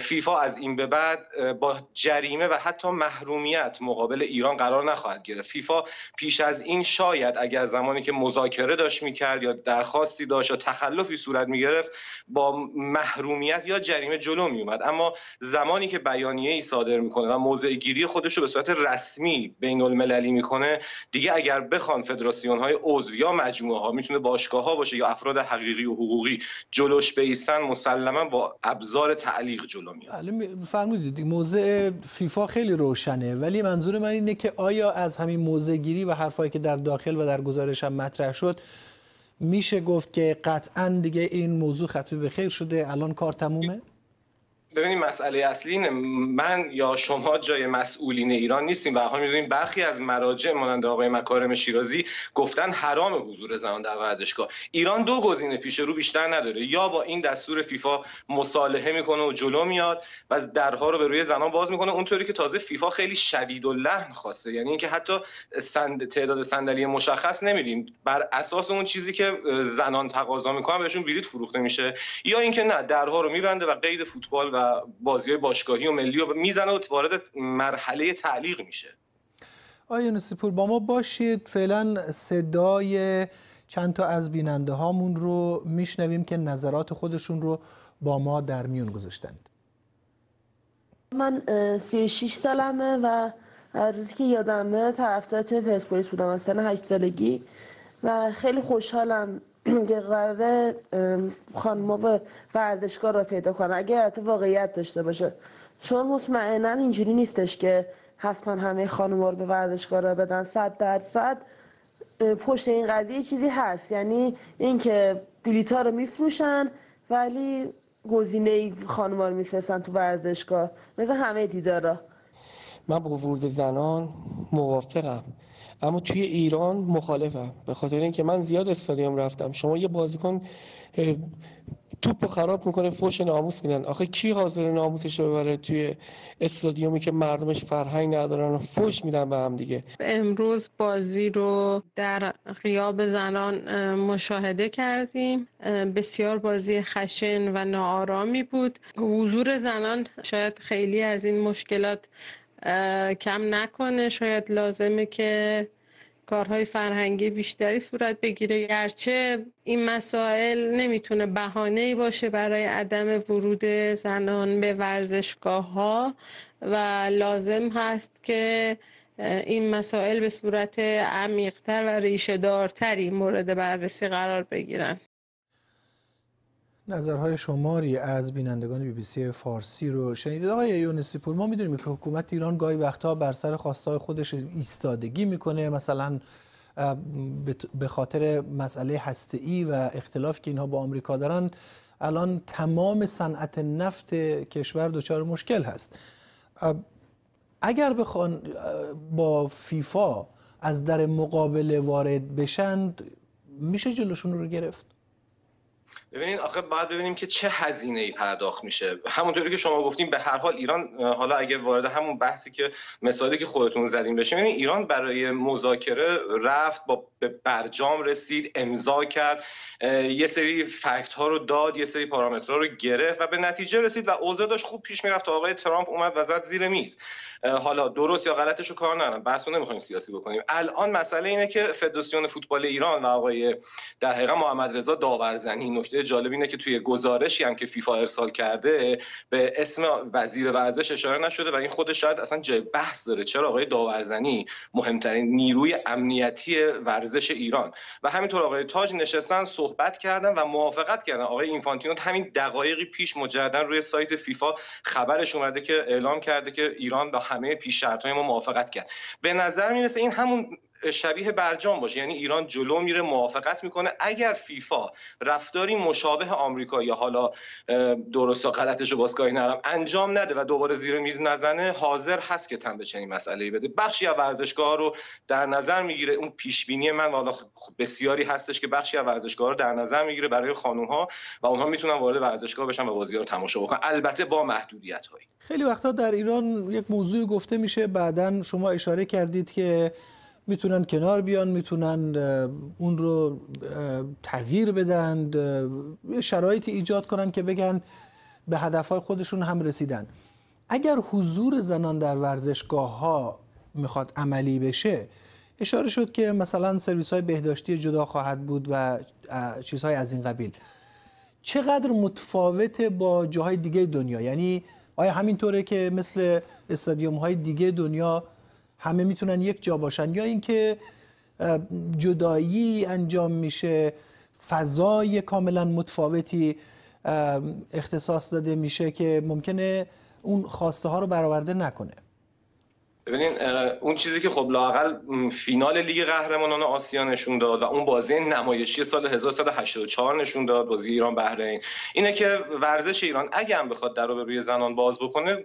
[SPEAKER 18] فیفا از این به بعد با جریمه و حتی محرومیت مقابل ایران قرار نخواهد گرفت. فیفا پیش از این شاید اگر زمانی که مذاکره داشت می‌کرد یا درخواستی داشت یا تخلفی صورت می‌گرفت با محرومیت یا جریمه جلو میومد اما زمانی که بیانیه ای صادر می‌کنه و موضع گیری خودش رو به صورت رسمی بین المللی می‌کنه دیگه اگر بخوان فدراسیون های عضو یا مجموعه ها می‌تونه باشگاه ها باشه یا افراد حقیقی و حقوقی جلوش بیستن مسلما با ابزار تعلیق جلو میاد.
[SPEAKER 2] بله، فرمودید. موضع فیفا خیلی روشنه ولی منظور من اینه که آیا از همین موزه گیری و حرفایی که در داخل و در گزارش هم مطرح شد میشه گفت که قطعا دیگه این موضوع ختم به خیر شده الان کار تمومه؟
[SPEAKER 18] ببینید مسئله اصلی اینه. من یا شما جای مسئولین ایران نیستیم. و حال می‌دونیم برخی از مراجع مانند آقای مکارم شیرازی گفتن حرام حضور زنان در ورزشگاه. ایران دو گزینه پیش رو بیشتر نداره. یا با این دستور فیفا مصالحه می‌کنه و جلو میاد و درها رو به روی زنان باز می‌کنه. اونطوری که تازه فیفا خیلی شدید و لحن خواسته. یعنی اینکه حتی سند تعداد صندلی مشخص نمیدیم بر اساس اون چیزی که زنان تقاضا می‌کنن بهشون بلیط فروخته میشه. یا اینکه نه درها رو میبنده و قید فوتبال و بازی باشگاهی و ملی رو می‌زنه و وارد مرحله تعلیق میشه.
[SPEAKER 2] آیا نسیپور با ما باشید. فعلا صدای چند تا از بیننده هامون رو میشنویم که نظرات خودشون رو با ما در میون گذاشتند.
[SPEAKER 19] من 36 سالمه و از روزی که یادمه طرفدار تیم پرسپولیس بودم از سن 8 سالگی و خیلی خوشحالم که قراره خانما به ورزشگاه رو پیدا کنن. اگر واقعیت داشته باشه. چون مطمئنا اینجوری نیستش که حتما همه خانم رو به ورزشگاه رو بدن. صد درصد پشت این قضیه چیزی هست. یعنی اینکه بلیتا رو میفروشن ولی گزینه خانم رو میفرستن تو ورزشگاه. مثل همه دیدارا.
[SPEAKER 20] من با ورود زنان موافقم. اما توی ایران مخالفم. به خاطر اینکه من زیاد استادیوم رفتم. شما یه بازیکن توپ خراب می‌کنه فوش ناموس میدن. آخه کی حاضر ناموسش رو ببره توی استادیومی که مردمش فرهنگ ندارن و فوش میدن به هم دیگه؟
[SPEAKER 21] امروز بازی رو در غیاب زنان مشاهده کردیم. بسیار بازی خشن و ناآرامی بود. حضور زنان شاید خیلی از این مشکلات کم نکنه. شاید لازمه که کارهای فرهنگی بیشتری صورت بگیره. گرچه این مسائل نمی‌تونه بهانه باشه برای عدم ورود زنان به ورزشگاه ها و لازم هست که این مسائل به صورت عمیقتر و ریشه دارتری مورد بررسی قرار بگیرن.
[SPEAKER 2] نظرهای شماری از بینندگان بی بی سی فارسی رو شنیدید. آقای یونسی پور ما می‌دونیم که حکومت ایران گاهی وقتها بر سر خواستهای خودش ایستادگی می‌کنه. مثلا به خاطر مسئله ای و اختلاف که اینها با آمریکا دارن الان تمام صنعت نفت کشور دچار مشکل هست. اگر بخوان با فیفا از در مقابل وارد بشند میشه جلوشون رو گرفت؟
[SPEAKER 18] ببینید آخه باید ببینیم که چه هزینه ای پرداخت میشه. همونطوری که شما گفتیم به هر حال ایران حالا اگه وارد همون بحثی که مثالی که خودتون زدیم بشه ببینید ایران برای مذاکره رفت با برجام رسید امضا کرد. یه سری فکت ها رو داد یه سری پارامترها رو گرفت و به نتیجه رسید و اوضاع داشت خوب پیش می‌رفت آقای ترامپ اومد و زد زیر میز. حالا درست یا غلطش رو کار ندارم بحث نمی‌خوایم سیاسی بکنیم. الان مسئله اینه که فدراسیون فوتبال ایران و آقای در حقیقت محمد رضا داورزنی نکته جالب اینه که توی گزارشی هم که فیفا ارسال کرده به اسم وزیر ورزش اشاره نشده و این خودش شاید اصلا جای بحث داره. چرا آقای داورزنی مهمترین نیروی امنیتی ورزش ایران. و همینطور آقای تاج نشستن صحبت کردن و موافقت کردن. آقای اینفانتینو همین دقایقی پیش مجددا روی سایت فیفا خبرش اومده که اعلام کرده که ایران با همه پیش های ما موافقت کرد. به نظر می‌رسه این همون شبیه برجام باشه. یعنی ایران جلو میره موافقت می‌کنه. اگر فیفا رفتاری مشابه آمریکا یا حالا درست یا غلطش رو بازگاهی نرم انجام نده و دوباره زیر میز نزنه حاضر هست که تن به چنین مسئله بده. بخشی از ورزشگاه رو در نظر می‌گیره. اون پیش بینی من حالا بسیاری هستش که بخشی از ورزشگاه رو در نظر می‌گیره برای خانم ها و اونها می‌تونن وارد ورزشگاه بشن و بازی رو تماشا بکنن. البته با محدودیت هایی
[SPEAKER 2] خیلی وقتا در ایران یک موضوع گفته میشه. بعدا شما اشاره کردید که می‌تونن کنار بیان می‌تونن اون رو تغییر بدن شرایطی ایجاد کنن که بگن به هدفهای خودشون هم رسیدن. اگر حضور زنان در ورزشگاه ها می‌خواد عملی بشه اشاره شد که مثلا سرویس های بهداشتی جدا خواهد بود و چیزهای از این قبیل. چقدر متفاوت با جاهای دیگه دنیا؟ یعنی آیا همینطوره که مثل استادیوم های دیگه دنیا همه می‌تونن یک جا باشن. یا اینکه جدایی انجام میشه فضای کاملا متفاوتی اختصاص داده میشه که ممکنه اون خواسته ها رو برآورده نکنه.
[SPEAKER 18] ببینین اون چیزی که خب لاقل فینال لیگ قهرمانان آسیا نشون داد و اون بازی نمایشی سال 1384 نشون داد بازی ایران بحرین. اینه که ورزش ایران اگه هم بخواد در رو روی زنان باز بکنه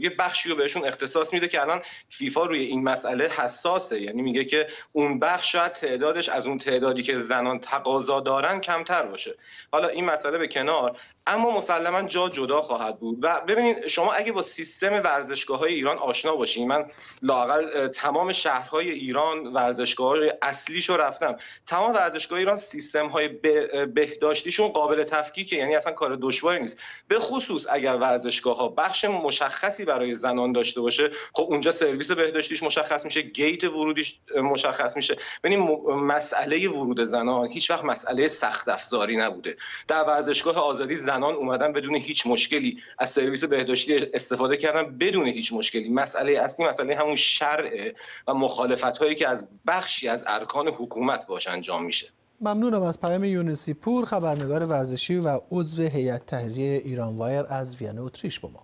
[SPEAKER 18] یه بخشی رو بهشون اختصاص میده که الان فیفا روی این مسئله حساسه. یعنی میگه که اون بخش شاید تعدادش از اون تعدادی که زنان تقاضا دارن کمتر باشه. حالا این مسئله به کنار. اما مسلما جا جدا خواهد بود. و ببینید شما اگه با سیستم ورزشگاه های ایران آشنا باشین من لاقل تمام شهرهای ایران ورزشگاه های اصلیشو رفتم. تمام ورزشگاه ایران سیستم های بهداشتیشون قابل تفکیکه یعنی اصلا کار دشواری نیست. به خصوص اگر ورزشگاه ها بخش مشخصی برای زنان داشته باشه خب اونجا سرویس بهداشتیش مشخص میشه گیت ورودیش مشخص میشه. ببینید مسئله ورود زنان هیچ وقت مسئله سخت افزاری نبوده. در ورزشگاه آزادی زنان اومدن بدون هیچ مشکلی از سرویس بهداشتی استفاده کردن بدون هیچ مشکلی. مسئله اصلی مسئله همون شرع و مخالفت هایی که از بخشی از ارکان حکومت باش انجام میشه.
[SPEAKER 2] ممنونم از پیام یونسی پور خبرنگار ورزشی و عضو هیئت تحریریه ایران وایر از وین اتریش با ما.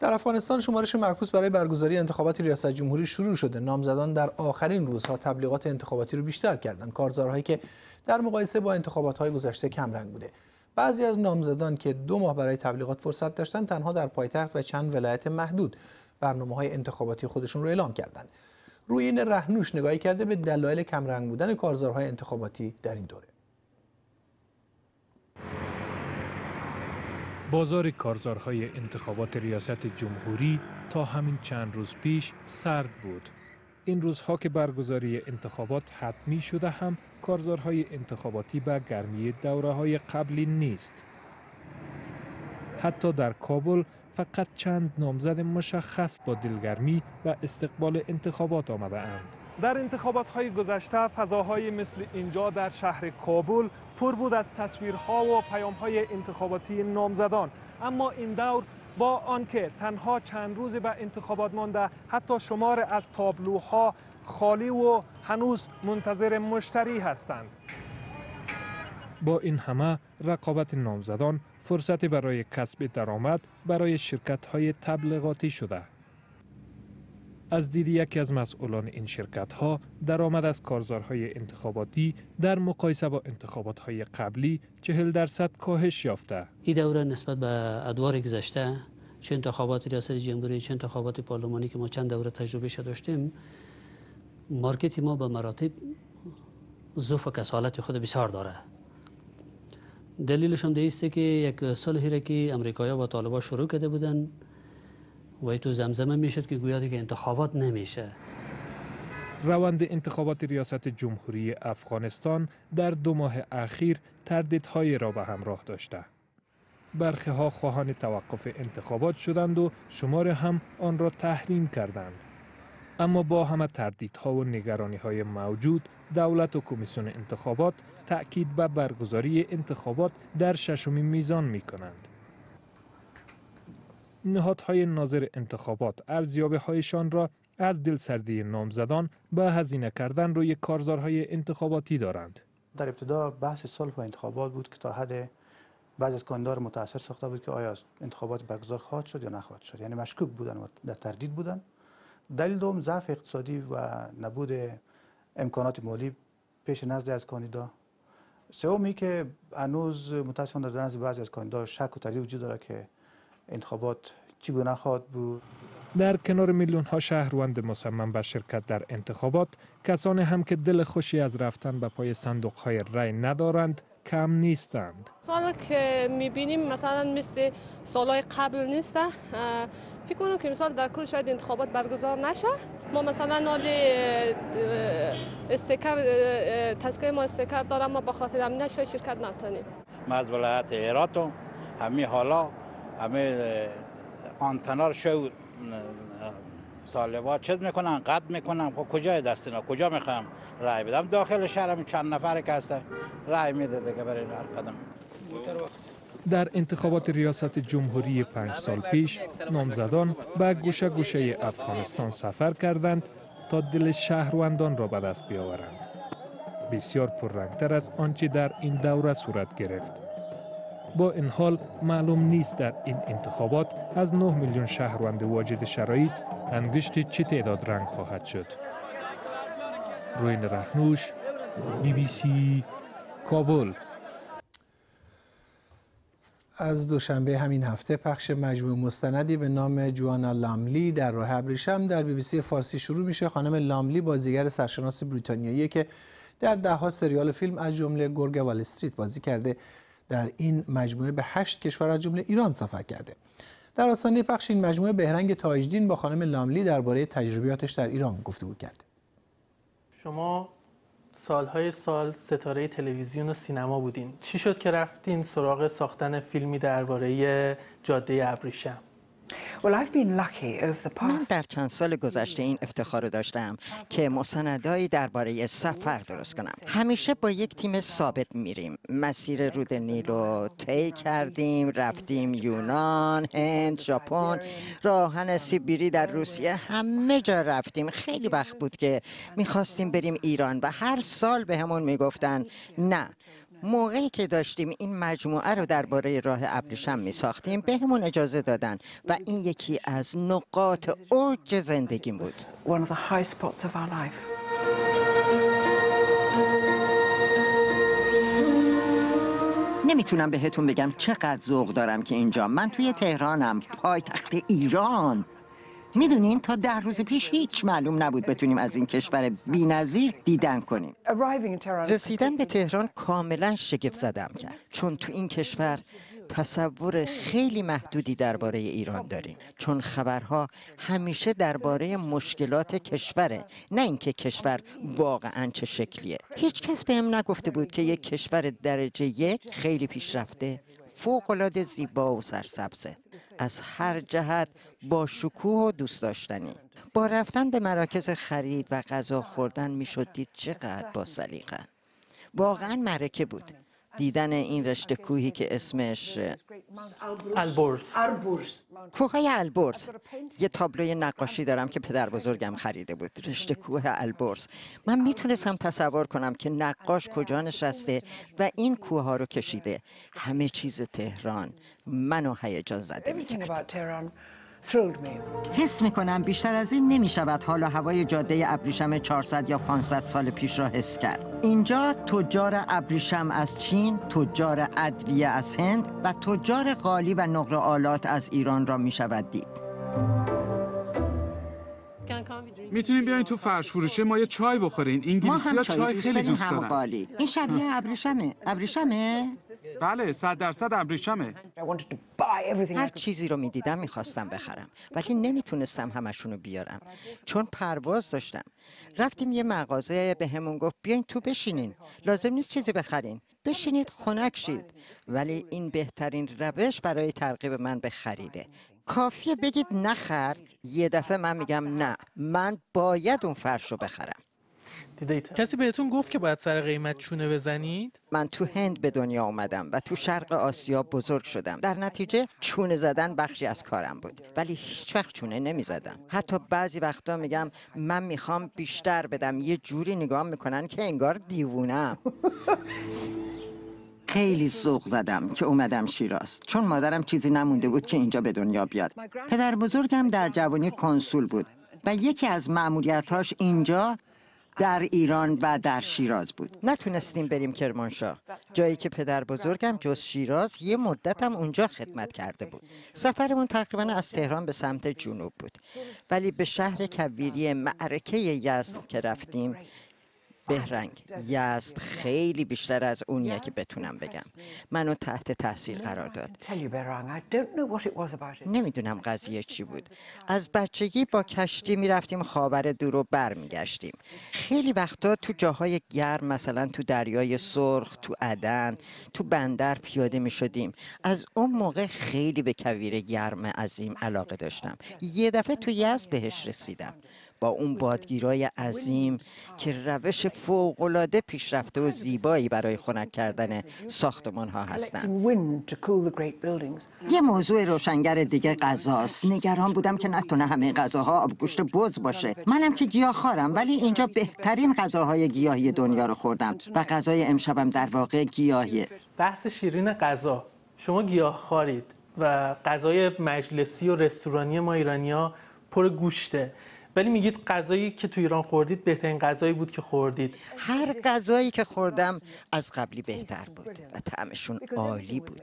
[SPEAKER 2] در افغانستان شمارش معکوس برای برگزاری انتخابات ریاست جمهوری شروع شده. نامزدان در آخرین روزها تبلیغات انتخاباتی رو بیشتر کردند. کارزارهایی که در مقایسه با انتخابات های گذشته کمرنگ بوده. بعضی از نامزدان که دو ماه برای تبلیغات فرصت داشتن تنها در پایتخت و چند ولایت محدود برنامه های انتخاباتی خودشون رو اعلام کردند. روی این رهنوش نگاهی کرده به دلایل کمرنگ بودن کارزارهای انتخاباتی در این دوره.
[SPEAKER 22] بازار کارزارهای انتخابات ریاست جمهوری تا همین چند روز پیش سرد بود. این روزها که برگزاری انتخابات حتمی شده هم کارزارهای انتخاباتی به گرمی دوره های قبلی نیست. حتی در کابل فقط چند نامزد مشخص با دلگرمی و استقبال انتخابات آمده اند.
[SPEAKER 23] در انتخابات های گذشته فضاهای مثل اینجا در شهر کابل پر بود از تصویرها و پیام های انتخاباتی نامزدان اما این دور با آنکه تنها چند روز به انتخابات مانده حتی شمار از تابلوها خالی و هنوز منتظر مشتری هستند
[SPEAKER 22] با این همه رقابت نامزدان فرصتی برای کسب درآمد برای شرکت های تبلیغاتی شده. از دید یکی از مسئولان این شرکت ها درآمد از کارزارهای انتخاباتی در مقایسه با انتخابات های قبلی چهل درصد کاهش یافته.
[SPEAKER 24] این دوره نسبت به ادوار گذشته چه انتخابات ریاست جمهوری چه انتخابات پارلمانی که ما چند دوره تجربه داشتیم مارکت ما به مراتب ظروف و کسالت خود بسیار داره دلیلش هم است که یک سال هیره که امریکایی و طالبا شروع کرده بودن و تو زمزمه می‌شد که گویا که انتخابات نمیشه
[SPEAKER 22] روند انتخابات ریاست جمهوری افغانستان در دو ماه اخیر تردیدهایی را به همراه داشته. برخی ها خواهان توقف انتخابات شدند و شمار هم آن را تحریم کردند. اما با همه تردیدها و نگرانی های موجود دولت و کمیسیون انتخابات تأکید به برگزاری انتخابات در ششمین میزان می کنند. نهادهای ناظر انتخابات ارزیابی هایشان را از دلسردی نامزدان به هزینه کردن روی کارزارهای انتخاباتی دارند.
[SPEAKER 25] در ابتدا بحث صلح و انتخابات بود که تا حد بعض از کاندار متاثر ساخته بود که آیا انتخابات برگزار خواهد شد یا نخواهد شد یعنی مشکوک بودن و در تردید بودن دلیل دوم ضعف اقتصادی و نبود امکانات مالی پیش نزد از کاندیدا سومی که هنوز متاسفانه در نزد بعضی از کاندیدا شک و تردید وجود داره که انتخابات چگونه خواهد بود.
[SPEAKER 22] در کنار میلیون ها شهروند مصمم به شرکت در انتخابات کسانی هم که دل خوشی از رفتن به پای صندوق های رای ندارند کم نیستند.
[SPEAKER 21] سال که می‌بینیم مثلا مثل سالهای قبل نیست فکر کنم که مثال در کل شاید انتخابات برگزار نشه. ما مثلا نال استیکر تذکر ما استیکر دارم ما به خاطر همین شاید شرکت نتونیم
[SPEAKER 26] ما از ولایت هراتم همه حالا همه آنتنار شو طالبات چیز می‌کنن؟ قد می‌کنن؟ خب کجای دستینا کجا می‌خوام رای بدم؟ داخل شهرم چند نفر که هست رای میده دیگه برای هر قدم.
[SPEAKER 22] در انتخابات ریاست جمهوری پنج سال پیش نامزدان به گوشه گوشه افغانستان سفر کردند تا دل شهروندان را به دست بیاورند. بسیار پررنگتر از آنچه در این دوره صورت گرفت. با این حال معلوم نیست در این انتخابات از 9 میلیون شهروند واجد شرایط انگشت چه تعداد رنگ خواهد شد. روین رهنوش بی بی سی کابل.
[SPEAKER 2] از دوشنبه همین هفته پخش مجموع مستندی به نام جوانا لاملی در راه ابریشم در بی بی سی فارسی شروع میشه. خانم لاملی بازیگر سرشناس بریتانیایی که در دهها سریال فیلم از جمله گرگ وال استریت بازی کرده. در این مجموعه به هشت کشور از جمله ایران سفر کرده. در آستانه پخش این مجموعه بهرنگ تاجدین با خانم لاملی درباره تجربیاتش در ایران گفتگو کرده
[SPEAKER 27] شما سالهای سال ستاره تلویزیون و سینما بودین. چی شد که رفتین سراغ ساختن فیلمی درباره جاده ابریشم؟
[SPEAKER 28] من در چند سال گذشته این افتخار رو داشتم که مستندایی درباره سفر درست کنم. همیشه با یک تیم ثابت میریم. مسیر رود نیل رو طی کردیم رفتیم یونان هند ژاپن راهن سیبیری در روسیه همه جا رفتیم. خیلی وقت بود که می‌خواستیم بریم ایران و هر سال به همون می‌گفتن نه. موقعی که داشتیم این مجموعه رو درباره راه ابریشم می ساختیم به همون اجازه دادن و این یکی از نقاط اوج زندگیم بود. نمی‌تونم بهتون بگم چقدر ذوق دارم که اینجا. من توی تهرانم پایتخت ایران. می‌دونین تا ده روز پیش هیچ معلوم نبود بتونیم از این کشور بینظیر دیدن کنیم. رسیدن به تهران کاملا شگفت زدم کرد. چون تو این کشور تصور خیلی محدودی درباره ایران داریم. چون خبرها همیشه درباره مشکلات کشوره نه اینکه کشور واقعا چه شکلیه. هیچ کس بهم نگفته بود که یک کشور درجه یک خیلی پیشرفته فوقالعاده زیبا و سرسبزه. از هر جهت با شکوه و دوست داشتنی. با رفتن به مراکز خرید و غذا خوردن می‌شد دید چقدر با سلیقه. واقعا مرکه بود. دیدن این رشته کوهی که اسمش
[SPEAKER 27] البرز.
[SPEAKER 28] کوههای البرز. یه تابلوی نقاشی دارم که پدر بزرگم خریده بود. رشته کوه البرز. من می‌تونستم تصور کنم که نقاش کجا نشسته و این کوه ها رو کشیده. همه چیز تهران. منو هیجان زده می‌کرد حس می‌کنم بیشتر از این نمی‌شود حال و هوای جاده ابریشم 400 یا 500 سال پیش را حس کرد. اینجا تجار ابریشم از چین تجار ادویه از هند و تجار قالی و نقره آلات از ایران را می‌شود دید.
[SPEAKER 29] می‌تونیم بیاین تو فرش فروشه ما یه چای بخورین. انگلیسی ها چای خیلی دوست دارن.
[SPEAKER 28] این شبیه ابریشمه. ابریشمه؟
[SPEAKER 29] بله صد درصد ابریشمه.
[SPEAKER 28] هر چیزی رو می‌دیدم می‌خواستم بخرم. ولی نمی‌تونستم همشونو بیارم. چون پرواز داشتم. رفتیم یه مغازه به همون گفت بیاین تو بشینین. لازم نیست چیزی بخرین. بشینید خنک شید. ولی این بهترین روش برای ترغیب من به خریده. کافیه بگید نخر. یه دفعه من میگم نه من باید اون فرش رو بخرم.
[SPEAKER 27] کسی بهتون گفت که باید سر قیمت چونه بزنید؟
[SPEAKER 28] من تو هند به دنیا اومدم و تو شرق آسیا بزرگ شدم. در نتیجه چونه زدن بخشی از کارم بود ولی هیچ وقت چونه نمی زدم حتی بعضی وقتا میگم من می‌خوام بیشتر بدم. یه جوری نگاه می‌کنن که انگار دیوونم. خیلی سوق زدم که اومدم شیراز. چون مادرم چیزی نمونده بود که اینجا به دنیا بیاد. پدر بزرگم در جوانی کنسول بود و یکی از مأموریتاش اینجا در ایران و در شیراز بود. نتونستیم بریم کرمانشاه. جایی که پدر بزرگم جز شیراز یه مدتم اونجا خدمت کرده بود. سفرمون تقریبا از تهران به سمت جنوب بود. ولی به شهر کویری معرکه یزد که رفتیم بهرنگ. یزد خیلی بیشتر از اونیه که بتونم بگم. منو تحت تاثیر قرار داد. نمی‌دونم قضیه چی بود. از بچگی با کشتی می‌رفتیم خاور دور و بر میگشتیم خیلی وقتا تو جاهای گرم مثلا تو دریای سرخ تو عدن تو بندر پیاده می‌شدیم. از اون موقع خیلی به کویر گرم عظیم علاقه داشتم. یه دفعه تو یزد بهش رسیدم. با اون بادگیرای عظیم که روش فوقالعاده پیشرفته و زیبایی برای خنک کردن ساختمان ها هستند. یه موضوع روشنگر دیگه غذاست. نگران بودم که نتونه همه غذاها آبگوشت بز باشه. منم که گیاه خارم ولی اینجا بهترین غذاهای گیاهی دنیا رو خوردم و غذای امشبم در واقع گیاهیه.
[SPEAKER 27] بحث شیرین غذا شما گیاه خارید و غذای مجلسی و رستورانی ما ایرانیا پر گوشته ولی میگید غذایی که تو ایران خوردید بهترین غذایی بود که خوردید.
[SPEAKER 28] هر غذایی که خوردم از قبلی بهتر بود و طعمشون عالی بود.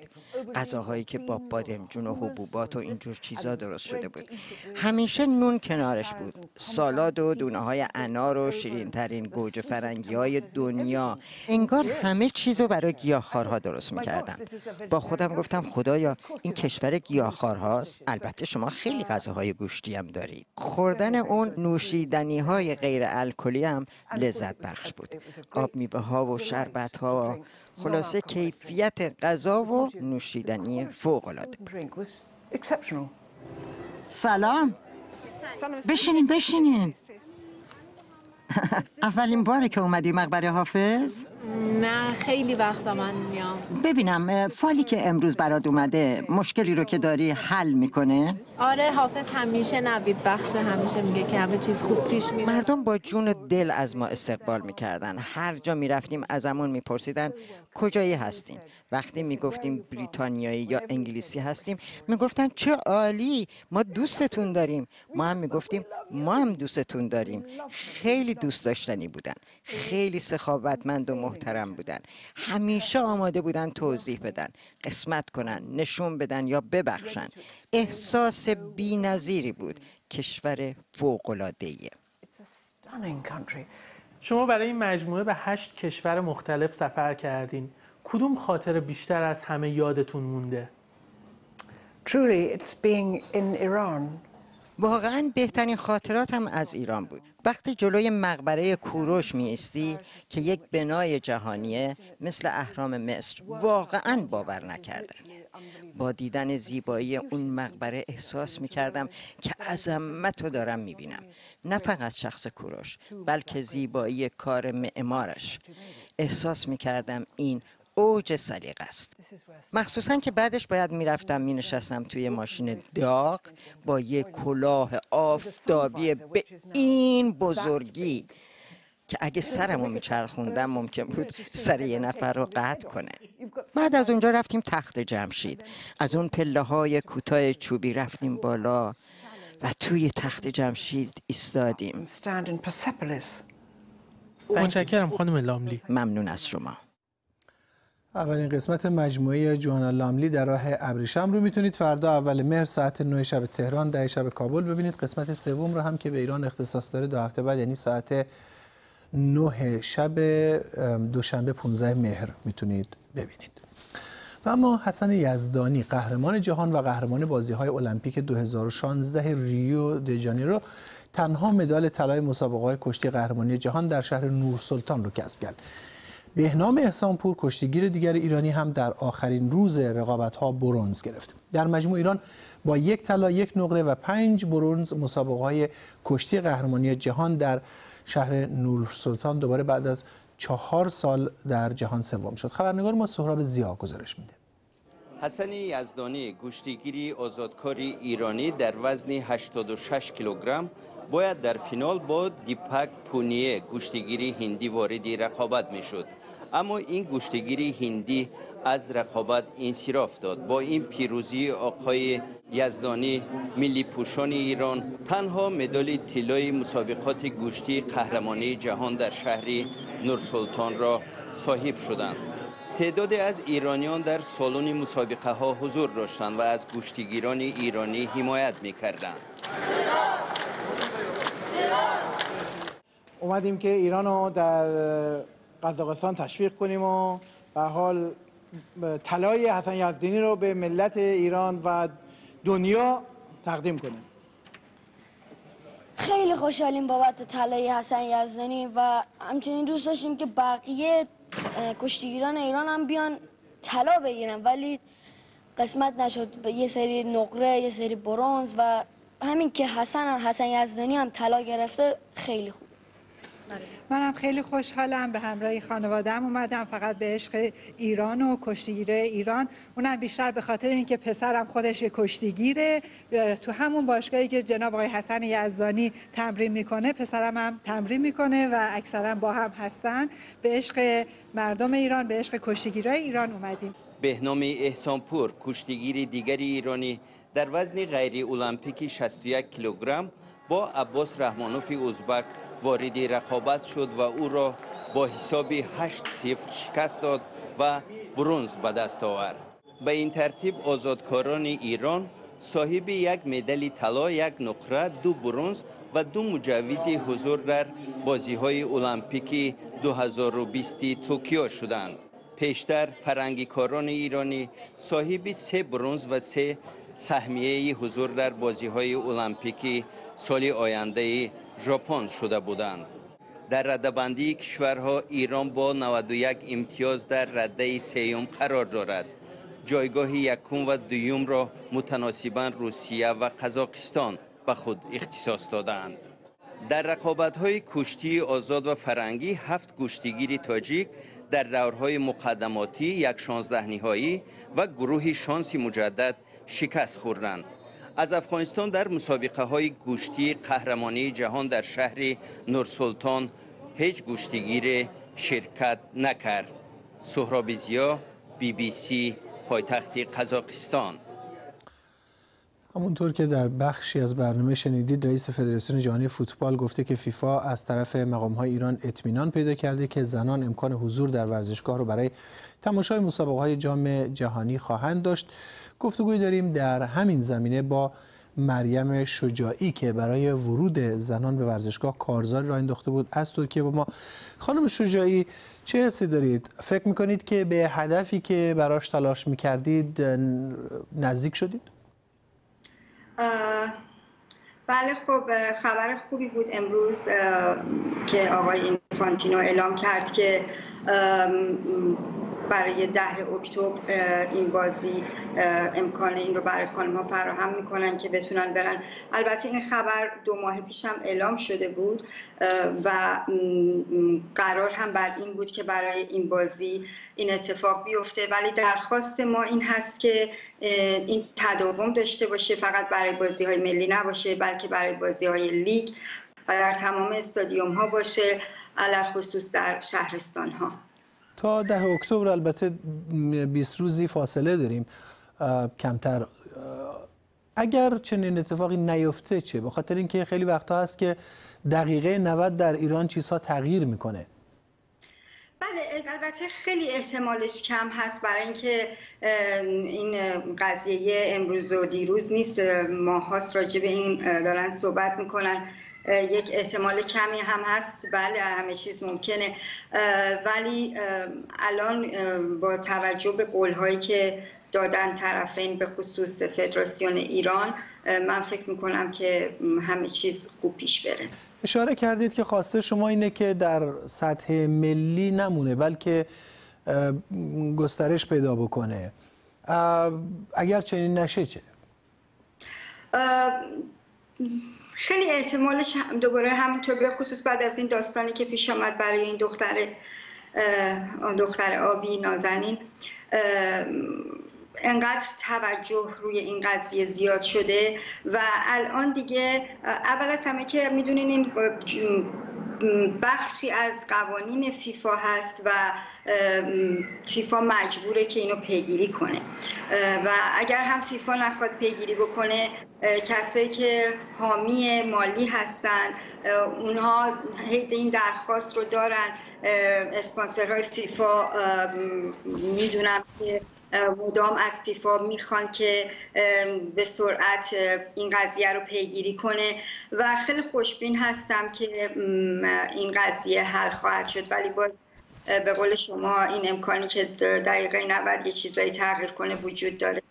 [SPEAKER 28] غذاهایی که با بادمجون و حبوبات و اینجور چیزا درست شده بود. همیشه نون کنارش بود. سالاد و دونه های انار و شیرین ترین گوجه فرنگی های دنیا. انگار همه چیزو برای گیاهخوارها درست می‌کردم با خودم گفتم خدایا این کشور گیاهخوارهاست. البته شما خیلی غذاهای گوشتی هم دارید. خوردن اون اون نوشیدنی های غیر الکلی هم لذت بخش بود. آب میوه ها و شربت ها خلاصه کیفیت غذا و نوشیدنی فوق العاده سلام. بشینین بشینین. اولین باره که اومدی مقبره حافظ؟
[SPEAKER 30] نه خیلی وقتا من میام
[SPEAKER 28] ببینم فالی که امروز برات اومده مشکلی رو که داری حل می‌کنه؟
[SPEAKER 30] آره حافظ همیشه نوید بخش همیشه میگه که همه چیز خوب پیش میره
[SPEAKER 28] مردم با جون و دل از ما استقبال می‌کردن هر جا می‌رفتیم ازمون میپرسیدن کجایی هستیم وقتی می‌گفتیم بریتانیایی یا انگلیسی هستیم می‌گفتن چه عالی ما دوستتون داریم. ما هم می‌گفتیم ما هم دوستتون داریم. خیلی دوست داشتنی بودن. خیلی سخاوتمند و محترم بودن. همیشه آماده بودن توضیح بدن. قسمت کنن نشون بدن یا ببخشن. احساس بی‌نظیری بود. کشور فوق‌العاده‌ای
[SPEAKER 27] شما برای این مجموعه به هشت کشور مختلف سفر کردین. کدوم خاطر بیشتر از همه یادتون مونده؟
[SPEAKER 31] Truly, it's being in Iran.
[SPEAKER 28] واقعا بهترین خاطراتم از ایران بود وقتی جلوی مقبره کوروش می استی که یک بنای جهانیه مثل اهرام مصر واقعا باور نکردم با دیدن زیبایی اون مقبره احساس می کردم که عظمت رو دارم می بینم نه فقط شخص کوروش بلکه زیبایی کار معمارش احساس می کردم این اوج سلیقه است. مخصوصا که بعدش باید می‌رفتم می نشستم توی ماشین داغ با یک کلاه آفتابی به این بزرگی که اگه سرمو میچرخوندم ممکن بود سر یه نفر رو قطع کنه. بعد از اونجا رفتیم تخت جمشید. از اون پله های کوتاه چوبی رفتیم بالا و توی تخت جمشید ایستادیم.
[SPEAKER 29] متشکرم خانم لاملی.
[SPEAKER 28] ممنون از شما.
[SPEAKER 2] اولین قسمت مجموعه جوانا لاملی در راه ابریشم رو می‌تونید فردا اول مهر ساعت 9 شب تهران ده شب کابل ببینید. قسمت سوم رو هم که به ایران اختصاص داره دو هفته بعد یعنی ساعت 9 شب دوشنبه 15 مهر می‌تونید ببینید. و اما حسن یزدانی قهرمان جهان و قهرمان بازی های المپیک 2016 ریو د ژانیرو تنها مدال طلای مسابقه های کشتی قهرمانی جهان در شهر نور سلطان رو کسب کرد. بهنام احسانپور کشتیگیر دیگر ایرانی هم در آخرین روز رقابت ها برونز گرفت. در مجموع ایران با یک طلا یک نقره و پنج برونز مسابقه های کشتی قهرمانی جهان در شهر نور سلطان دوباره بعد از چهار سال در جهان سوم شد. خبرنگار ما سهراب زیا گزارش میده.
[SPEAKER 8] حسن یزدانی گشتیگیری آزادکاری ایرانی در وزن 86 کیلوگرم باید در فینال با دیپک پونیه گشتیگیری هندی واردی رقابت می‌شد. اما این گشتگیری هندی از رقابت انصراف داد. با این پیروزی آقای یزدانی ملی پوشان ایران تنها مدال طلای مسابقات گوشتی قهرمانی جهان در شهر نورسلطان را صاحب شدند. تعدادی از ایرانیان در سالن مسابقه ها حضور داشتند و از گوشتگیران ایرانی حمایت می‌کردند.
[SPEAKER 25] اومدیم که ایران رو در قزاقستان تشویق کنیم و به حال طلای حسن یزدانی رو به ملت ایران و دنیا تقدیم کنیم.
[SPEAKER 32] خیلی خوشحالیم بابت طلای حسن یزدانی و همچنین دوست داشتیم که بقیه کشتیگیران ایران هم بیان طلا بگیرن. ولی قسمت نشد. یه سری نقره یه سری برونز و همین که حسن حسن یزدانی هم طلا گرفته خیلی خوب.
[SPEAKER 33] منم خیلی خوشحالم. به همراه خانواده‌ام اومدم. فقط به عشق ایران و کشتیگیره ایران. اونم بیشتر به خاطر اینکه پسرم خودش کشتیگیره. تو همون باشگاهی که جناب آقای حسن یزدانی تمرین می‌کنه پسرم هم تمرین می‌کنه و اکثرا با هم هستن. به عشق مردم ایران به عشق کشتیگیرای ایران اومدیم.
[SPEAKER 8] بهنام احسانپور کشتیگیر دیگری ایرانی در وزن غیر المپیکی 61 کیلوگرم. با عباس رحمانوف ازبک واردی رقابت شد و او را با حسابی 8 صفر شکست داد و برونز به دست آورد. به این ترتیب آزادکاران ایران صاحب یک مدال طلا یک نقره دو برونز و دو مجوز حضور در بازی های المپیک 2020 توکیو شدند. پیشتر فرنگی کاران ایرانی صاحب سه برونز و سه سهمیه حضور در بازی های المپیک سال آینده ژاپن شده بودند. در ردبندی کشورها ایران با 91 امتیاز در رده سیوم قرار دارد. جایگاه یکم و دویم را متناسبا روسیه و قزاقستان به خود اختصاص دادند. در رقابت های کشتی آزاد و فرنگی هفت کشتیگیر تاجیک در دورهای مقدماتی یک شانزده نهایی و گروه شانسی مجدد شکست خوردند. از افغانستان در مسابقه های گوشتی قهرمانی جهان در شهر نورسلطان هیچ گوشتگیر شرکت نکرد. سهراب زیا بی بی سی پایتخت قزاقستان.
[SPEAKER 2] همونطور که در بخشی از برنامه شنیدید رئیس فدراسیون جهانی فوتبال گفته که فیفا از طرف مقام های ایران اطمینان پیدا کرده که زنان امکان حضور در ورزشگاه رو برای تماشای مسابقه های جام جهانی خواهند داشت. گفتگوی داریم در همین زمینه با مریم شجاعی که برای ورود زنان به ورزشگاه کارزار را انداخته بود از ترکیه با ما. خانم شجاعی چه حسی دارید؟ فکر می‌کنید که به هدفی که براش تلاش می‌کردید نزدیک شدید؟
[SPEAKER 34] بله خب خبر خوبی بود امروز که آقای اینفانتینو اعلام کرد که برای ده اکتبر این بازی امکان این رو برای خانم ها فراهم می‌کنن که بتونن برن. البته این خبر دو ماه پیش هم اعلام شده بود و قرار هم بعد این بود که برای این بازی این اتفاق بیفته. ولی درخواست ما این هست که این تداوم داشته باشه فقط برای بازی های ملی نباشه بلکه برای بازی های لیگ و در تمام استادیوم ها باشه علر خصوص در شهرستان ها
[SPEAKER 2] تا ده اکتبر البته 20 روزی فاصله داریم کمتر. اگر چنین اتفاقی نیفته چه؟ به خاطر اینکه خیلی وقتا هست که دقیقه 90 در ایران چیزها تغییر می‌کنه.
[SPEAKER 34] بله البته خیلی احتمالش کم هست برای اینکه این قضیه امروز و دیروز نیست. ماهاست راجع به این دارن صحبت می‌کنن. یک احتمال کمی هم هست. بله همه چیز ممکنه. ولی الان با توجه به قولهایی که دادن طرفین به خصوص فدراسیون ایران من فکر می‌کنم که همه چیز خوب پیش بره.
[SPEAKER 2] اشاره کردید که خواسته شما اینه که در سطح ملی نمونه بلکه گسترش پیدا بکنه. اگر چنین نشه چه؟
[SPEAKER 34] خیلی احتمالش دوباره همینطور به خصوص بعد از این داستانی که پیش آمد برای این دختر دختر آبی نازنین انقدر توجه روی این قضیه زیاد شده و الان دیگه اول از همه که می‌دونین این بخشی از قوانین فیفا هست و فیفا مجبوره که اینو پیگیری کنه. و اگر هم فیفا نخواد پیگیری بکنه کسایی که حامی مالی هستن اونها هید این درخواست رو دارن. اسپانسرهای فیفا می‌دونم که مدام از فیفا می‌خوان که به سرعت این قضیه رو پیگیری کنه. و خیلی خوشبین هستم که این قضیه حل خواهد شد. ولی با به قول شما این امکانی که دقیقه 90 یه چیزایی تغییر کنه وجود داره.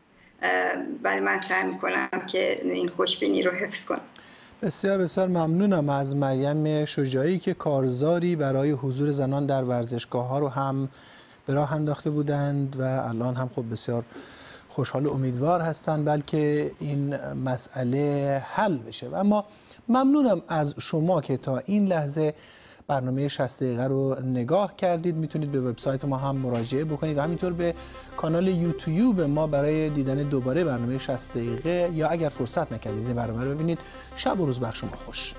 [SPEAKER 34] ولی من سعی می‌کنم که این خوشبینی رو حفظ کنم.
[SPEAKER 2] بسیار بسیار ممنونم از مریم شجاعی که کارزاری برای حضور زنان در ورزشگاه ها رو هم به راه انداخته بودند و الان هم خب بسیار خوشحال و امیدوار هستند بلکه این مسئله حل بشه. اما ممنونم از شما که تا این لحظه برنامه 60 دقیقه رو نگاه کردید. می‌تونید به وبسایت ما هم مراجعه بکنید و همینطور به کانال یوتیوب ما برای دیدن دوباره برنامه 60 دقیقه یا اگر فرصت نکردید برنامه رو ببینید. شب و روز بر شما خوش.